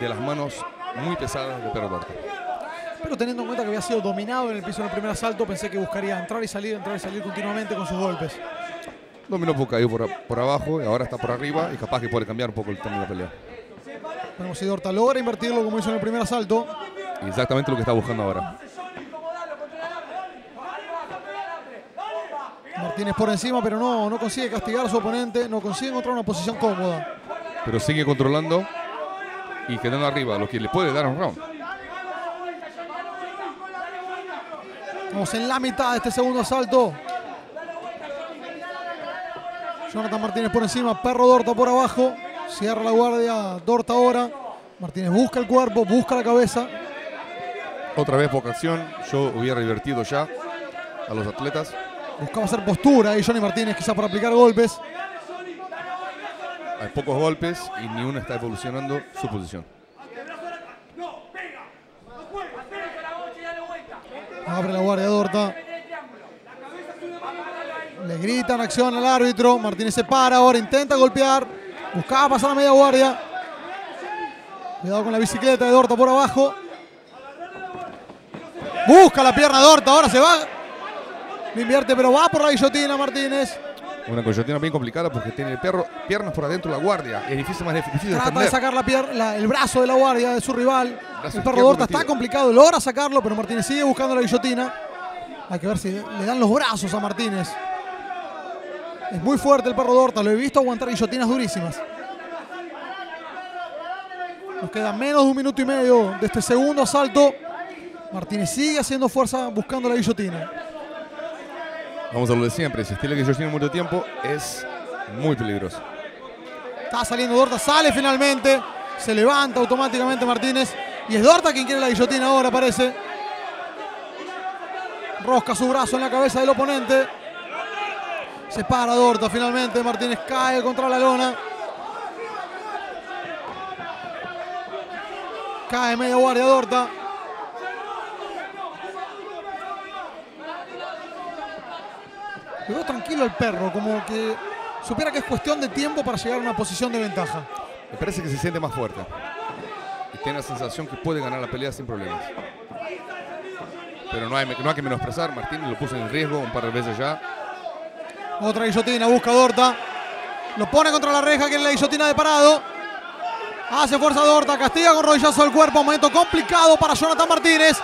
de las manos muy pesadas de Perro Dorta. Pero teniendo en cuenta que había sido dominado en el piso en el primer asalto, pensé que buscaría entrar y salir, entrar y salir continuamente con sus golpes. Dominó cayó por, por abajo y ahora está por arriba y capaz que puede cambiar un poco el tema de la pelea. Veremos si Dorta logra invertirlo como hizo en el primer asalto. Exactamente lo que está buscando ahora. Martínez por encima, pero no, no consigue castigar a su oponente, no consigue encontrar una posición cómoda. Pero sigue controlando y quedando arriba, lo que le puede dar un round. Estamos en la mitad de este segundo asalto. Jonathan Martínez por encima, Perro Dorta por abajo. Cierra la guardia, Dorta ahora. Martínez busca el cuerpo, busca la cabeza. Otra vez vocación, yo hubiera divertido ya a los atletas. Buscaba hacer postura y Johnny Martínez quizá para aplicar golpes. Hay pocos golpes y ni uno está evolucionando su posición. Abre la guardia Dorta. Le gritan acción al árbitro. Martínez se para ahora, intenta golpear. Buscaba pasar a media guardia. Cuidado con la bicicleta de Dorta por abajo. Busca la pierna de Dorta, ahora se va. Le invierte, pero va por la guillotina Martínez. Una guillotina bien complicada porque tiene el perro piernas por adentro de la guardia. Es difícil, más difícil Trata defender. de sacar la pierna, el brazo de la guardia de su rival. Brazo El perro Dorta está complicado, logra sacarlo, pero Martínez sigue buscando la guillotina. Hay que ver si le dan los brazos a Martínez. Es muy fuerte el perro Dorta, lo he visto aguantar guillotinas durísimas. Nos queda menos de un minuto y medio de este segundo asalto. Martínez sigue haciendo fuerza buscando la guillotina. Vamos a lo de siempre. Si estilo que guillotina mucho tiempo es muy peligroso. Está saliendo Dorta, sale finalmente. Se levanta automáticamente Martínez. Y es Dorta quien quiere la guillotina ahora, parece. Rosca su brazo en la cabeza del oponente. Se para Dorta finalmente. Martínez cae contra la lona. Cae media guardia Dorta. Le veo tranquilo el perro, como que supiera que es cuestión de tiempo para llegar a una posición de ventaja. Me parece que se siente más fuerte. Y tiene la sensación que puede ganar la pelea sin problemas. Pero no hay, no hay que menosprezar. Martínez lo puso en riesgo un par de veces ya. Otra guillotina, busca Dorta. Lo pone contra la reja, que la guillotina de parado. Hace fuerza Dorta, castiga con rodillazo al cuerpo. Momento complicado para Jonathan Martínez.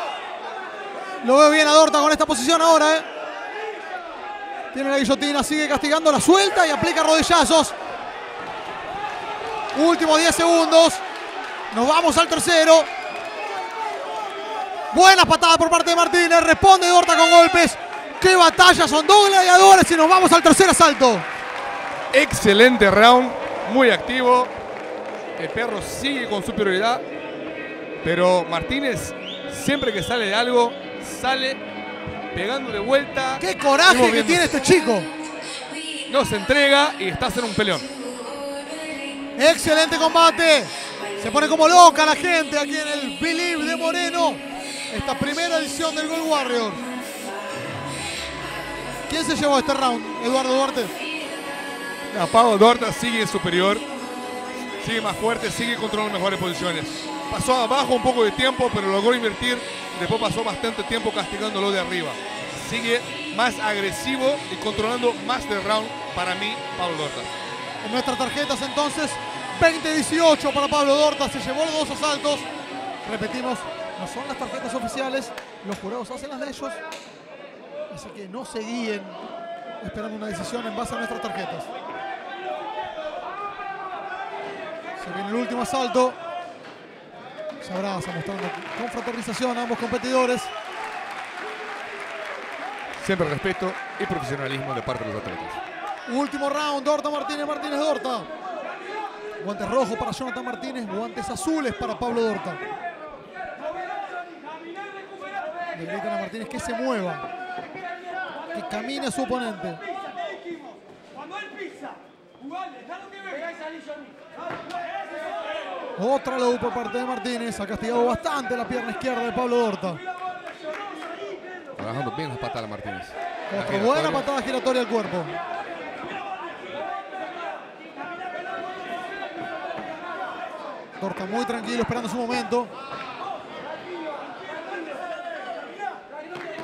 Lo veo bien a Dorta con esta posición ahora. ¿eh? Tiene la guillotina, sigue castigando, la suelta y aplica rodillazos. Últimos 10 segundos. Nos vamos al tercero. Buena patada por parte de Martínez. Responde Dorta con golpes. ¡Qué batalla! Son dos gladiadores y nos vamos al tercer asalto. Excelente round, muy activo. El perro sigue con superioridad. Pero Martínez, siempre que sale de algo, sale pegando de vuelta. ¡Qué coraje que tiene este chico! No se entrega y está haciendo un peleón. Excelente combate. Se pone como loca la gente aquí en el Believe de Moreno. Esta primera edición del Gold Warrior. ¿Quién se llevó este round? Eduardo Duarte. A Pablo Dorta sigue superior, sigue más fuerte, sigue controlando mejores posiciones. Pasó abajo un poco de tiempo, pero logró invertir. Después pasó bastante tiempo castigándolo de arriba. Sigue más agresivo y controlando más del round para mí, Pablo Dorta. En nuestras tarjetas entonces, 20-18 para Pablo Dorta. Se llevó los dos asaltos. Repetimos, no son las tarjetas oficiales. Los jurados hacen las de ellos. Así que no se guíen esperando una decisión en base a nuestras tarjetas. Se viene el último asalto. Se abraza mostrando confraternización a ambos competidores. Siempre respeto y profesionalismo de parte de los atletas. Último round, Dorta Martínez, Martínez Dorta. Guantes rojos para Jonathan Martínez, guantes azules para Pablo Dorta. Le gritan a Martínez que se mueva, que camine su oponente. Otra low por parte de Martínez, ha castigado bastante la pierna izquierda de Pablo Dorta. Trabajando bien las patas de Martínez. La Otra buena patada giratoria al cuerpo. Dorta muy tranquilo, esperando su momento.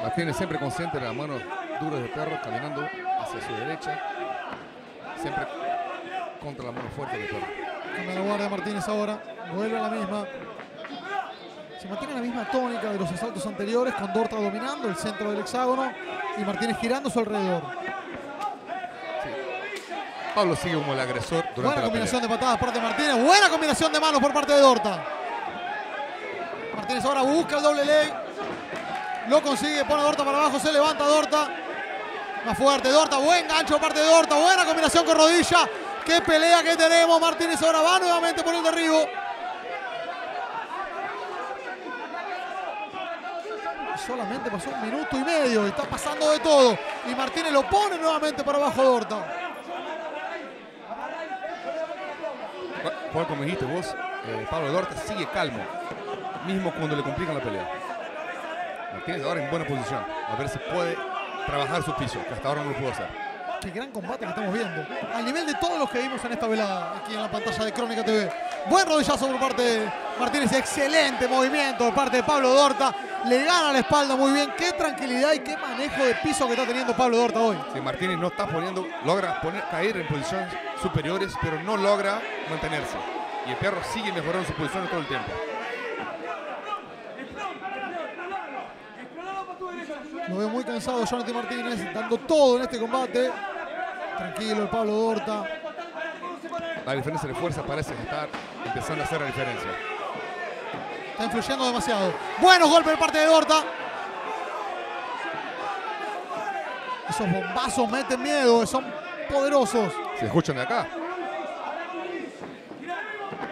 Martínez siempre consciente de las manos duras del perro, caminando hacia su derecha. Siempre contra la mano fuerte del perro. La guardia Martínez ahora. Vuelve a la misma. Se mantiene la misma tónica de los asaltos anteriores, con Dorta dominando el centro del hexágono y Martínez girando a su alrededor. Pablo sigue como el agresor durante Buena la combinación pelea. de patadas por parte de Martínez. Buena combinación de manos por parte de Dorta. Martínez ahora busca el doble leg. Lo consigue, pone a Dorta para abajo, se levanta Dorta. Más fuerte, Dorta, buen gancho parte de Dorta, buena combinación con rodilla. Qué pelea que tenemos. Martínez ahora va nuevamente por el derribo. Solamente pasó un minuto y medio está pasando de todo. Y Martínez lo pone nuevamente para abajo Dorta. Juan, como dijiste vos, eh, Pablo Dorta sigue calmo, mismo cuando le complican la pelea. Martínez ahora en buena posición, a ver si puede trabajar su piso, que hasta ahora no lo pudo hacer. Qué gran combate que estamos viendo. Al nivel de todos los que vimos en esta velada, aquí en la pantalla de Crónica TV. Buen rodillazo por parte de Martínez. Excelente movimiento por parte de Pablo Dorta. Le gana la espalda muy bien. Qué tranquilidad y qué manejo de piso que está teniendo Pablo Dorta hoy. Si Martínez no está poniendo, logra poner, caer en posiciones superiores, pero no logra mantenerse. Y el perro sigue mejorando su posición todo el tiempo. Lo veo muy cansado Jonathan Martínez, dando todo en este combate. Tranquilo el Pablo Dorta. La diferencia de fuerza parece estar empezando a hacer la diferencia. Está influyendo demasiado. Buenos golpes de parte de Dorta. Esos bombazos meten miedo, son poderosos. ¿Se escuchan de acá?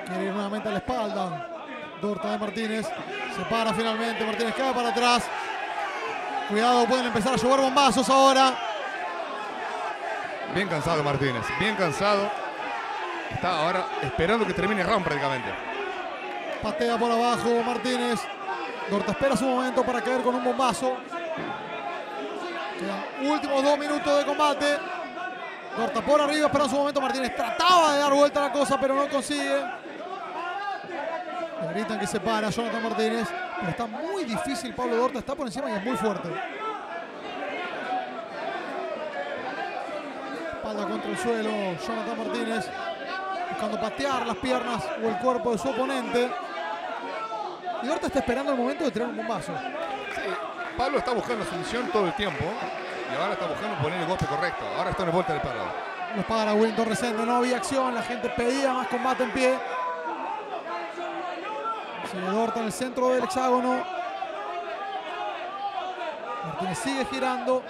Quiere ir nuevamente a la espalda. Dorta de Martínez. Se para finalmente. Martínez cae para atrás. Cuidado, pueden empezar a llover bombazos ahora. Bien cansado Martínez, bien cansado. Está ahora esperando que termine el round prácticamente. Patea por abajo Martínez. Dorta espera su momento para caer con un bombazo. Quedan últimos dos minutos de combate. Dorta por arriba, espera su momento. Martínez trataba de dar vuelta a la cosa, pero no consigue. Le gritan que se para Jonathan Martínez. Pero está muy difícil. Pablo Dorta está por encima y es muy fuerte. Espalda contra el suelo. Jonathan Martínez buscando patear las piernas o el cuerpo de su oponente. Y Dorta está esperando el momento de tirar un bombazo. Sí, Pablo está buscando solución todo el tiempo y ahora está buscando poner el golpe correcto. Ahora está en el vuelta del parado. Los para Winton Resende, no había acción, la gente pedía más combate en pie. Dorta en el centro del hexágono. Martínez sigue girando.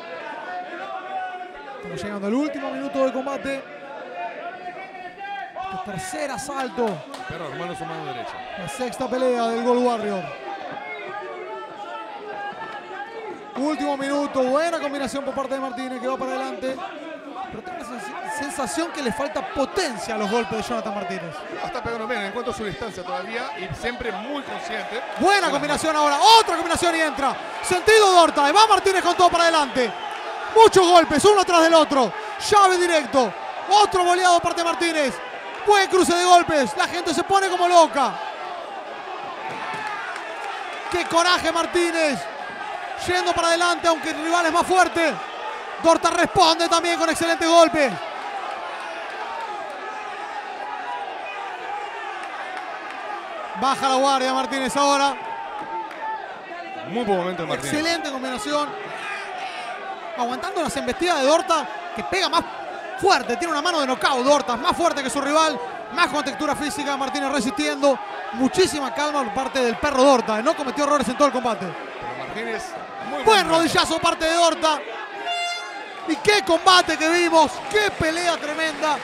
Estamos llegando al último minuto de combate. Este tercer asalto, Pero armando su mano derecha. la sexta pelea del Gold Warrior. Último minuto, buena combinación por parte de Martínez que va para adelante. Pero tengo la sens- sensación que le falta potencia a los golpes de Jonathan Martínez. Está pegando bien, encuentra su distancia todavía y siempre muy consciente. Buena combinación ahora, otra combinación y entra. Sentido Dorta, y va Martínez con todo para adelante. Muchos golpes, uno tras del otro. Llave directo. Otro boleado parte de Martínez. Buen cruce de golpes. La gente se pone como loca. Qué coraje Martínez. Yendo para adelante, aunque el rival es más fuerte. Dorta responde también con excelente golpe. Baja la guardia Martínez ahora. Muy buen momento de Martínez. Excelente combinación. Aguantando las embestidas de Dorta, que pega más fuerte. Tiene una mano de knockout Dorta, más fuerte que su rival. Más con textura física, Martínez resistiendo. Muchísima calma por parte del perro Dorta. No cometió errores en todo el combate. Pero Martínez, muy Buen momento. rodillazo parte de Dorta. Y qué combate que vimos. Qué pelea tremenda.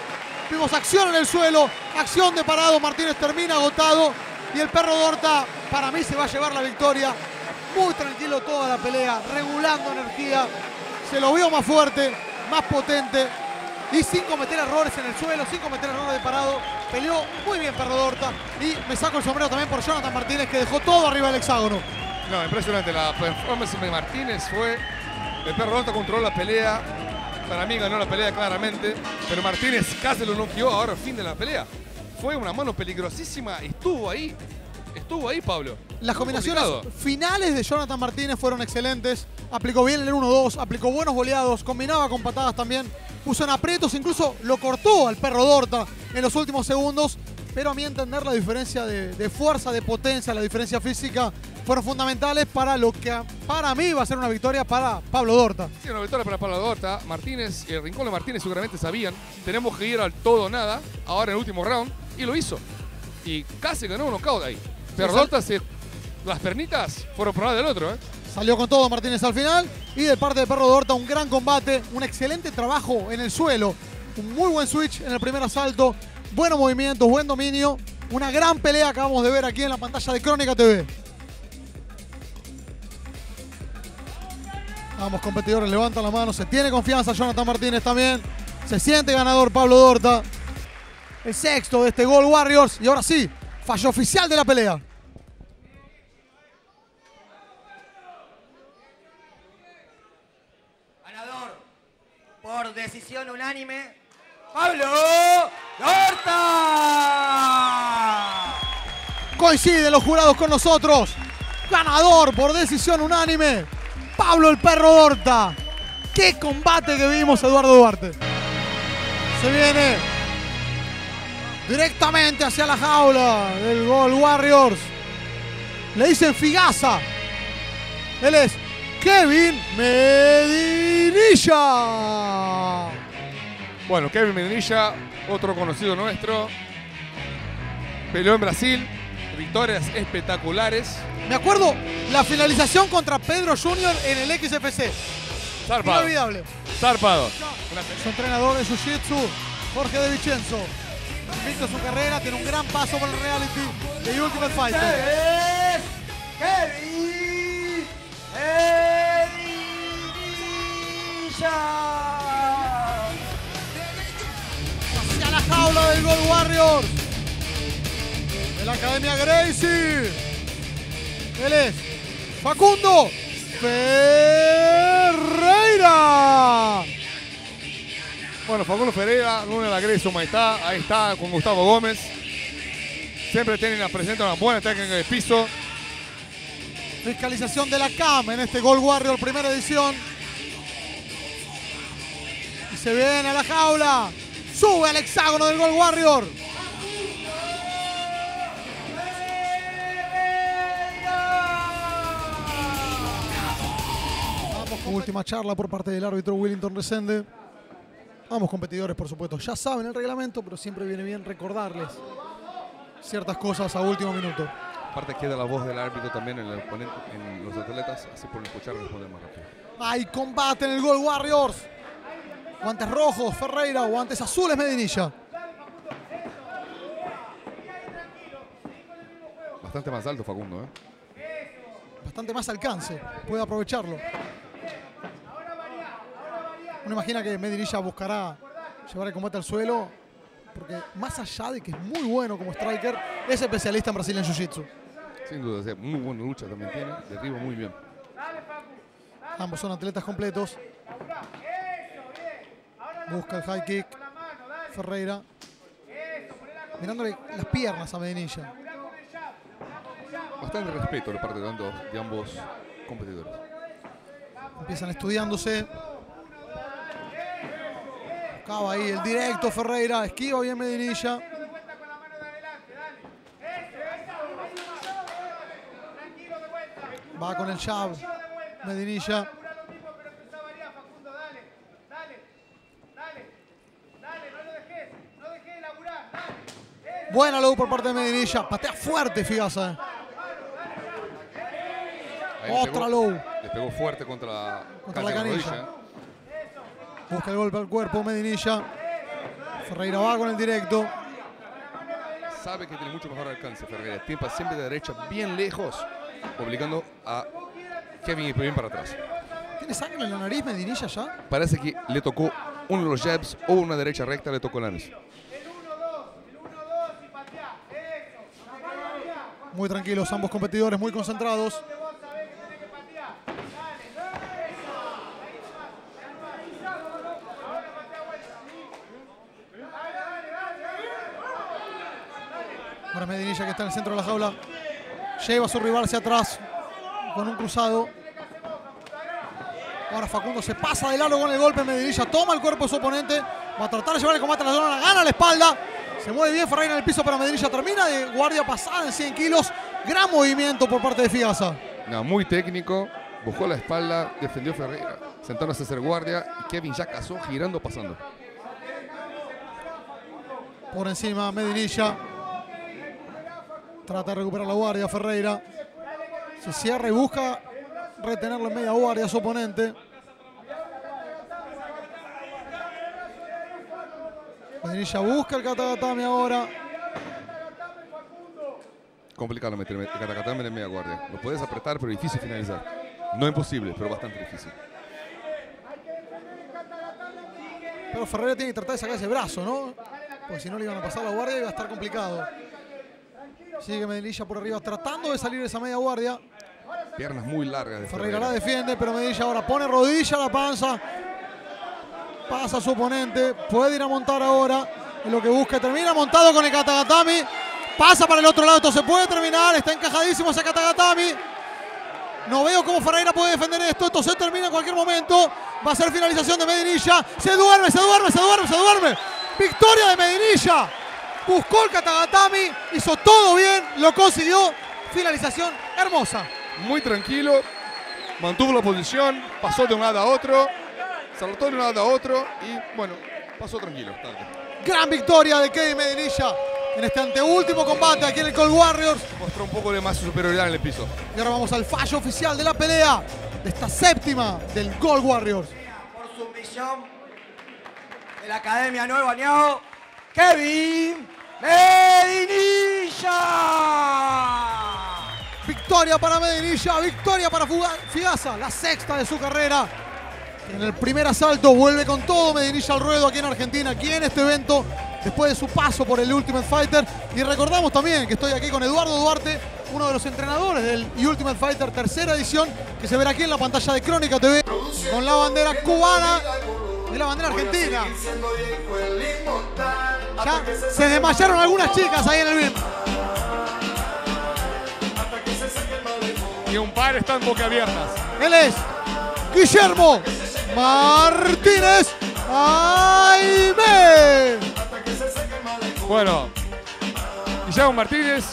Vimos acción en el suelo. Acción de parado. Martínez termina agotado. Y el perro Dorta, para mí, se va a llevar la victoria. Muy tranquilo toda la pelea. Regulando energía. Se lo vio más fuerte, más potente. Y sin cometer errores en el suelo, sin cometer errores de parado. Peleó muy bien Perro Dorta. Y me saco el sombrero también por Jonathan Martínez, que dejó todo arriba del hexágono. No, impresionante. La performance de Martínez fue. El perro Dorta controló la pelea. Para mí ganó la pelea claramente. Pero Martínez casi lo noqueó ahora fin de la pelea. Fue una mano peligrosísima. Estuvo ahí. Estuvo ahí, Pablo. Las Muy combinaciones complicado. finales de Jonathan Martínez fueron excelentes. Aplicó bien el 1-2, aplicó buenos boleados, combinaba con patadas también. Puso en aprietos, incluso lo cortó al perro Dorta en los últimos segundos. Pero a mi entender la diferencia de, de fuerza, de potencia, la diferencia física fueron fundamentales para lo que para mí va a ser una victoria para Pablo Dorta. Sí, una victoria para Pablo Dorta. Martínez, el Rincón de Martínez seguramente sabían. Tenemos que ir al todo o nada. Ahora en el último round. Y lo hizo. Y casi ganó un knockout ahí. Pero Dorta se. Las pernitas fueron por lado del otro, ¿eh? Salió con todo Martínez al final. Y de parte de Perro Dorta, un gran combate, un excelente trabajo en el suelo. Un muy buen switch en el primer asalto. Buenos movimientos, buen dominio. Una gran pelea acabamos de ver aquí en la pantalla de Crónica TV. Vamos, competidores, levantan la mano. Se tiene confianza Jonathan Martínez también. Se siente ganador Pablo Dorta. El sexto de este Gol Warriors. Y ahora sí, fallo oficial de la pelea. Ganador por decisión unánime, Pablo Dorta. Coinciden los jurados con nosotros. Ganador por decisión unánime. Pablo el Perro Dorta. Qué combate que vimos Eduardo Duarte. Se viene directamente hacia la jaula del Gol Warriors. Le dicen Figaza. Él es Kevin Medinilla. Bueno, Kevin Medinilla, otro conocido nuestro. Peleó en Brasil. Victorias espectaculares. Me acuerdo la finalización contra Pedro Junior en el XFC. Zarpado. Inolvidable. Zarpado. Su entrenador de Jiu-Jitsu, Jorge De Vicenzo. Invicto su carrera, tiene un gran paso por el reality de Ultimate Fighter. es Kevin Edinilla. La jaula del Gold Warriors. De la Academia Gracie. Él es Facundo Ferreira. Bueno, Facundo Ferreira, Luna de la Grecia, Maitá, ahí está con Gustavo Gómez. Siempre tienen, presenta una buena técnica de piso. Fiscalización de la CAM en este Gold Warrior primera edición. Y se viene a la jaula. Sube al hexágono del Gold Warrior. Vamos con última charla por parte del árbitro Willington Resende. Vamos competidores, por supuesto. Ya saben el reglamento, pero siempre viene bien recordarles ciertas cosas a último minuto. Aparte queda la voz del árbitro también en, el oponente, en los atletas, así por escuchar responde más rápido. Hay combate en el Gold Warriors. Guantes rojos, Ferreira. Guantes azules, Medinilla. Bastante más alto Facundo, ¿eh? Bastante más alcance. Puede aprovecharlo. Uno imagina que Medinilla buscará llevar el combate al suelo. Porque más allá de que es muy bueno como striker, es especialista en Brasil en Jiu-Jitsu. Sin duda, muy buena lucha también tiene, derriba muy bien. Ambos son atletas completos. Busca el high kick. Ferreira. Mirándole las piernas a Medinilla. Bastante respeto de parte de ambos, de ambos competidores. Empiezan estudiándose. Buscaba ahí el directo Ferreira. Esquiva bien Medinilla. Va con el jab. Medinilla. Buena low por parte de Medinilla. Patea fuerte Figasa. Otra pegó- low. Le pegó fuerte contra, la canilla. ¿eh? Busca el golpe al cuerpo Medinilla. Ferreira va con el directo. Sabe que tiene mucho mejor alcance Ferreira. Tiempa siempre de derecha bien lejos, obligando a Kevin y bien para atrás. ¿Tiene sangre en la nariz Medinilla ya? Parece que le tocó uno de los jabs o una derecha recta, le tocó la nariz. Muy tranquilos ambos competidores, muy concentrados. Ahora Medinilla que está en el centro de la jaula. Lleva a su rival hacia atrás con un cruzado. Ahora Facundo se pasa de largo con el golpe. Medinilla toma el cuerpo de su oponente. Va a tratar de llevar el combate a la zona. Gana la espalda. Se mueve bien Ferreira en el piso, pero Medinilla termina de guardia pasada en 100 kilos. Gran movimiento por parte de Figasa. No, muy técnico, buscó la espalda, defendió Ferreira, sentándose a hacer guardia y Kevin ya cazó girando, pasando. Por encima Medinilla. Trata de recuperar la guardia Ferreira. Se cierra y busca retenerlo en media guardia a su oponente. Medinilla busca el katagatame ahora. Complicado meter el katakatame en media guardia. Lo puedes apretar, pero difícil finalizar. No imposible, pero bastante difícil. Pero Ferreira tiene que tratar de sacar ese brazo, ¿no? Porque si no le iban a pasar la guardia iba a estar complicado. Sigue Medinilla por arriba tratando de salir de esa media guardia. Piernas muy largas de Ferreira Ferreira. la defiende, pero Medinilla ahora pone rodilla a la panza. Pasa su oponente. Puede ir a montar ahora. Lo que busca. Termina montado con el Katagatami. Pasa para el otro lado. Esto se puede terminar. Está encajadísimo ese Katagatami. No veo cómo Ferreira puede defender esto. Esto se termina en cualquier momento. Va a ser finalización de Medinilla. Se duerme, se duerme, se duerme, se duerme. Victoria de Medinilla. Buscó el Katagatami. Hizo todo bien. Lo consiguió. Finalización hermosa. Muy tranquilo, mantuvo la posición, pasó de un lado a otro, saltó de un lado otro y bueno, pasó tranquilo. Tarde. Gran victoria de Kevin Medinilla en este anteúltimo combate aquí en el Cold Warriors. Mostró un poco de más superioridad en el piso. Y ahora vamos al fallo oficial de la pelea de esta séptima del Gold Warriors. Por sumisión de la Academia Nuevo Añado, Kevin Medinilla. Victoria para Medinilla, victoria para Fugaz, Figasa, la sexta de su carrera. En el primer asalto vuelve con todo Medinilla al ruedo aquí en Argentina, aquí en este evento, después de su paso por el Ultimate Fighter. Y recordamos también que estoy aquí con Eduardo Duarte, uno de los entrenadores del Ultimate Fighter tercera edición, que se verá aquí en la pantalla de Crónica TV, con la bandera cubana y la bandera argentina. Ya se desmayaron algunas chicas ahí en el BIM. Y un par están boquiabiertas. Él es Guillermo Martínez Aime. Bueno, Guillermo Martínez,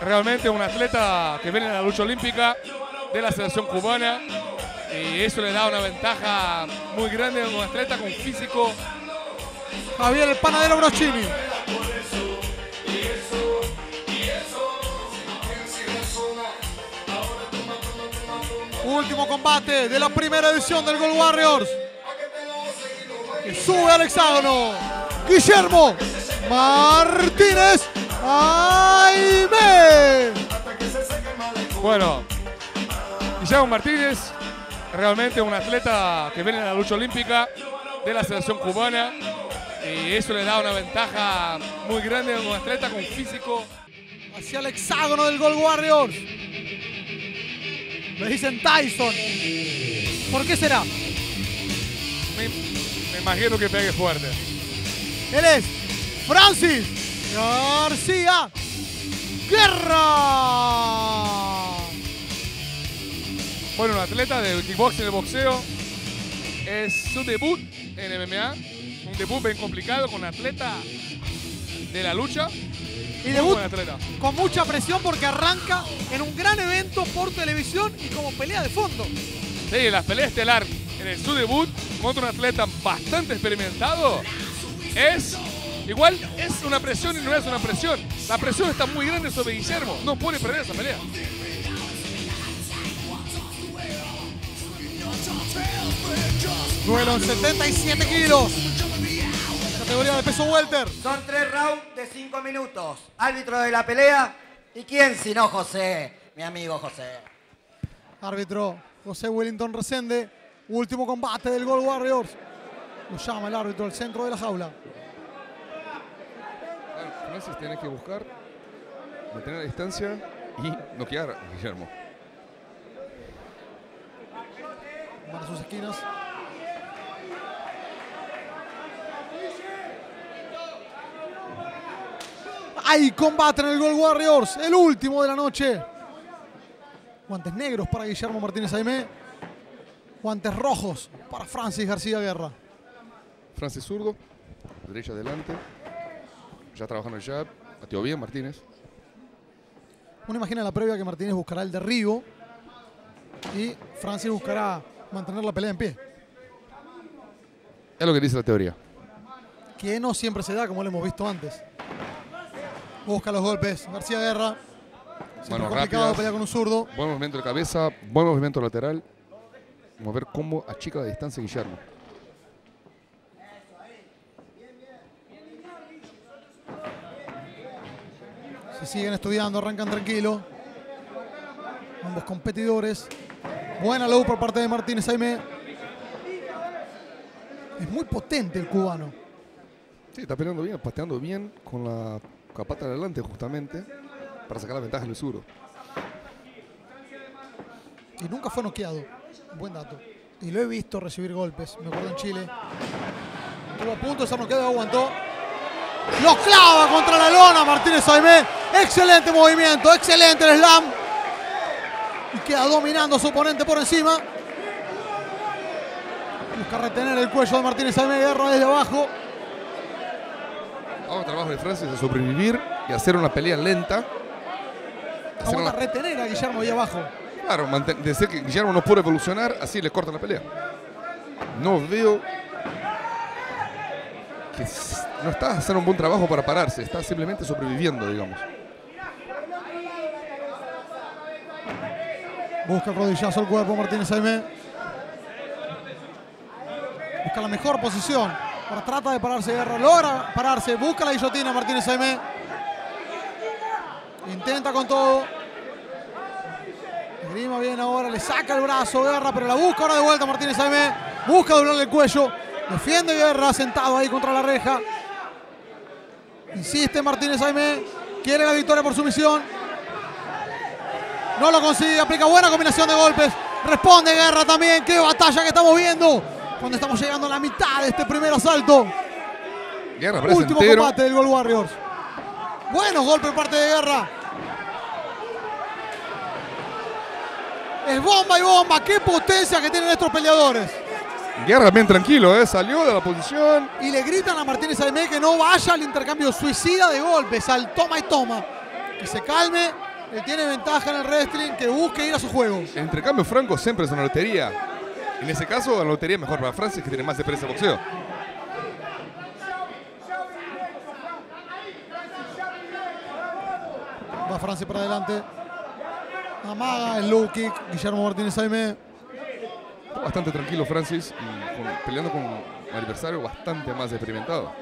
realmente un atleta que viene de la lucha olímpica de la selección cubana. Y eso le da una ventaja muy grande a un atleta con físico Javier el panadero Brochini. Último combate de la primera edición del Gold Warriors. Que sube al hexágono. Guillermo Martínez Aime. Bueno, Guillermo Martínez, realmente un atleta que viene de la lucha olímpica de la selección cubana. Y eso le da una ventaja muy grande a un atleta con físico. Hacia el hexágono del Gold Warriors. Le dicen Tyson. ¿Por qué será? Me, me imagino que pegue fuerte. Él es Francis García Guerra. Bueno, un atleta de kickboxing de boxeo. Es su debut en MMA. Un debut bien complicado con atleta de la lucha. Y debut con mucha presión porque arranca en un gran evento por televisión y como pelea de fondo. Sí, la pelea estelar en el- su debut contra un atleta bastante experimentado es igual es una presión y no es una presión. La presión está muy grande sobre Guillermo. No puede perder esa pelea. Duelo en 77 kilos. Categoría de peso welter. Son tres rounds de cinco minutos. Árbitro de la pelea. ¿Y quién si no José? Mi amigo José. Árbitro José Wellington Resende. Último combate del Gold Warriors. Lo llama el árbitro al centro de la jaula. Francis tiene que buscar mantener la distancia y noquear a Guillermo. Van a sus esquinas. Hay combate en el Gold Warriors, el último de la noche. Guantes negros para Guillermo Martínez Aimé. Guantes rojos para Francis García Guerra. Francis zurdo, derecha adelante. Ya trabajando el jab. Bateó bien Martínez. Uno imagina la previa que Martínez buscará el derribo y Francis buscará mantener la pelea en pie. Es lo que dice la teoría. Que no siempre se da como lo hemos visto antes. Busca los golpes. García Guerra. Manos complicado pelear con un zurdo. Buen movimiento de cabeza, buen movimiento lateral. Vamos a ver cómo achica la distancia Guillermo. Se siguen estudiando, arrancan tranquilo. Ambos competidores. Buena low por parte de Martínez Aime. Es muy potente el cubano. Sí, está peleando bien, pateando bien con la capata de adelante justamente para sacar la ventaja del zurdo. Y nunca fue noqueado. Buen dato. Y lo he visto recibir golpes. Me acuerdo en Chile. Estuvo a punto de ser noqueado aguantó. Lo clava contra la lona Martínez Aimé. Excelente movimiento. Excelente el slam. Y queda dominando a su oponente por encima. Busca retener el cuello de Martínez Aimé. Guerra desde abajo. Trabajo de Francis es sobrevivir y hacer una pelea lenta. Hacer una- retener a Guillermo ahí abajo. Claro, decir que Guillermo no puede evolucionar, así le cortan la pelea. No veo que no está haciendo un buen trabajo para pararse, está simplemente sobreviviendo, digamos. Busca el rodillazo al cuerpo Martínez Aimé. Busca la mejor posición. Trata de pararse Guerra. Logra pararse. Busca la guillotina Martínez Aimé. Intenta con todo. Grima bien ahora, le saca el brazo Guerra, pero la busca ahora de vuelta Martínez Aimé. Busca doblarle el cuello. Defiende Guerra, sentado ahí contra la reja. Insiste Martínez Aimé. Quiere la victoria por sumisión. No lo consigue, aplica buena combinación de golpes. Responde Guerra también. Qué batalla que estamos viendo. Cuando estamos llegando a la mitad de este primer asalto. Guerra Último entero. combate del Gold Warriors. Buenos golpes por parte de Guerra. Es bomba y bomba. Qué potencia que tienen estos peleadores. Guerra bien tranquilo, ¿eh? Salió de la posición. Y le gritan a Martínez Aimé que no vaya al intercambio suicida de golpes, al toma y toma. Que se calme. Él tiene ventaja en el wrestling, que busque ir a su juego. El intercambio franco siempre es una lotería. En ese caso, la lotería es mejor para Francis, que tiene más experiencia en boxeo. Va Francia para adelante. Amaga el low kick. Guillermo Martínez Aimé. Está bastante tranquilo Francis y con- peleando con un adversario bastante más experimentado.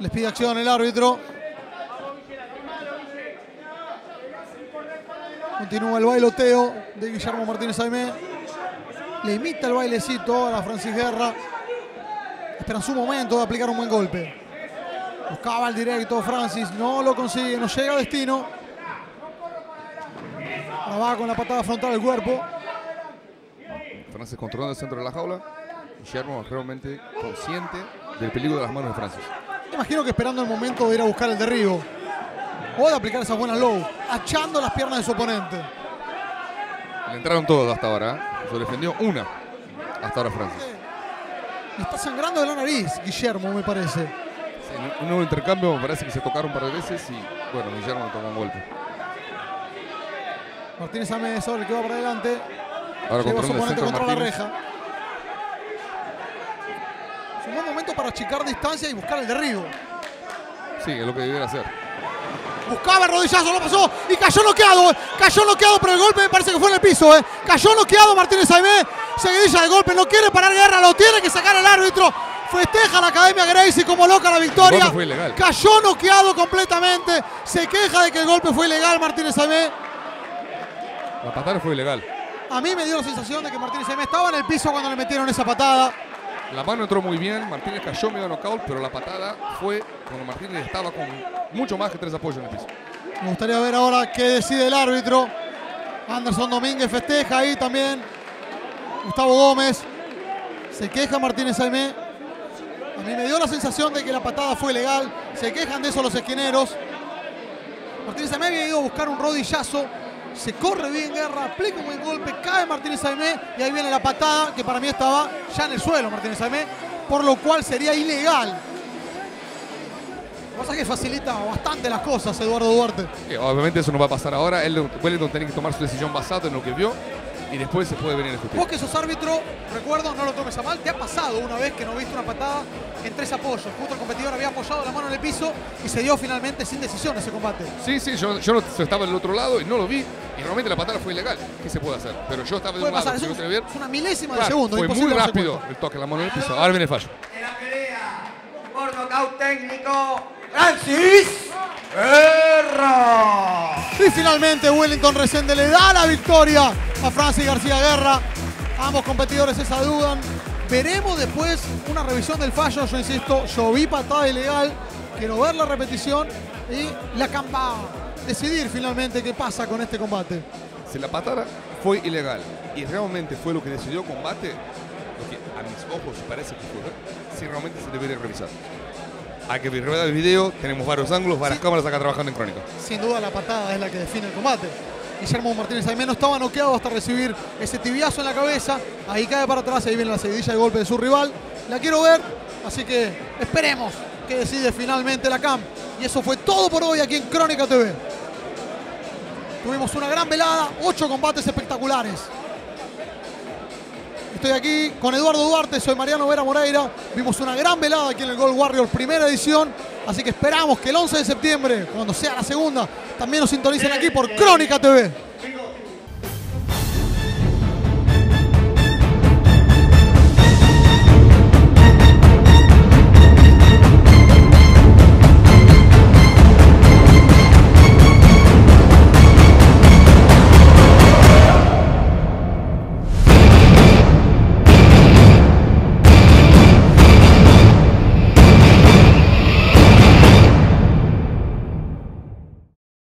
Les pide acción el árbitro. Continúa el bailoteo de Guillermo Martínez Aimé. Le imita el bailecito a la Francis Guerra. Espera su momento de aplicar un buen golpe. Buscaba el directo Francis, no lo consigue, no llega a destino. Ahora va con la patada frontal del cuerpo. Francis controlando el centro de la jaula. Guillermo realmente consciente del peligro de las manos de Francis. Imagino que esperando el momento de ir a buscar el derribo. O de aplicar esa buena low, achando las piernas de su oponente. Le entraron todos hasta ahora. ¿eh? Se defendió una hasta ahora Francis. Le está sangrando de la nariz, Guillermo, me parece. Sí, en un nuevo intercambio me parece que se tocaron un par de veces y bueno, Guillermo le tocó un golpe. Martínez es ahora el que va para adelante. Ahora Lleva su oponente contra la reja. Es un buen momento para achicar distancia y buscar el derribo. Sí, es lo que debiera hacer. Buscaba el rodillazo, lo pasó y cayó noqueado. Cayó noqueado, pero el golpe me parece que fue en el piso. eh. Cayó noqueado Martínez Aimé. Seguidilla de golpe, no quiere parar guerra, lo tiene que sacar el árbitro. Festeja la Academia Gracie como loca la victoria. Fue. Cayó noqueado completamente. Se queja de que el golpe fue ilegal Martínez Aimé. La patada fue ilegal. A mí me dio la sensación de que Martínez Aimé estaba en el piso cuando le metieron esa patada. La mano entró muy bien, Martínez cayó medio knockout, pero la patada fue cuando Martínez estaba con mucho más que tres apoyos en el piso. Me gustaría ver ahora qué decide el árbitro. Anderson Domínguez festeja ahí también. Gustavo Gómez. Se queja Martínez Aimé. A mí me dio la sensación de que la patada fue legal. Se quejan de eso los esquineros. Martínez Aimé había ido a buscar un rodillazo. Se corre bien Guerra, aplica un buen golpe, cae Martínez Aimé y ahí viene la patada que para mí estaba ya en el suelo Martínez Aimé, por lo cual sería ilegal. Pasa que facilita bastante las cosas Eduardo Duarte. Y obviamente eso no va a pasar ahora. Él, Wellington tiene que tomar su decisión basada en lo que vio y después se puede venir a discutir. Vos que sos árbitro, recuerdo, no lo tomes a mal, te ha pasado una vez que no viste una patada en tres apoyos. Justo el competidor había apoyado la mano en el piso y se dio finalmente sin decisión ese combate. Sí, sí, yo, yo estaba del otro lado y no lo vi y realmente la patada fue ilegal. ¿Qué se puede hacer? Pero yo estaba de un lado, es, un- es una milésima de segundo. fue muy rápido el toque de la mano en el piso. Ahora viene el fallo. En la pelea, por nocaut técnico, Francis Guerra. Y finalmente Wellington Resende le da la victoria a Francis García Guerra. Ambos competidores se saludan. Veremos después una revisión del fallo. Yo insisto, yo vi patada ilegal. Quiero ver la repetición y la camba. Decidir finalmente qué pasa con este combate. Si la patada fue ilegal y realmente fue lo que decidió combate, lo que a mis ojos parece que fue, si realmente se debería revisar. Hay que ver el video, tenemos varios ángulos, varias Sí. cámaras acá trabajando en crónica. Sin duda la patada es la que define el combate. Guillermo Martínez Aimé no estaba noqueado hasta recibir ese tibiazo en la cabeza. Ahí cae para atrás, ahí viene la seguidilla de golpe de su rival. La quiero ver, así que esperemos que decide finalmente la CAM. Y eso fue todo por hoy aquí en Crónica TV. Tuvimos una gran velada, ocho combates espectaculares. Estoy aquí con Eduardo Duarte, soy Mariano Vera Moreira. Vimos una gran velada aquí en el Gold Warriors primera edición. Así que esperamos que el 11 de septiembre, cuando sea la segunda, también nos sintonicen aquí por Crónica TV.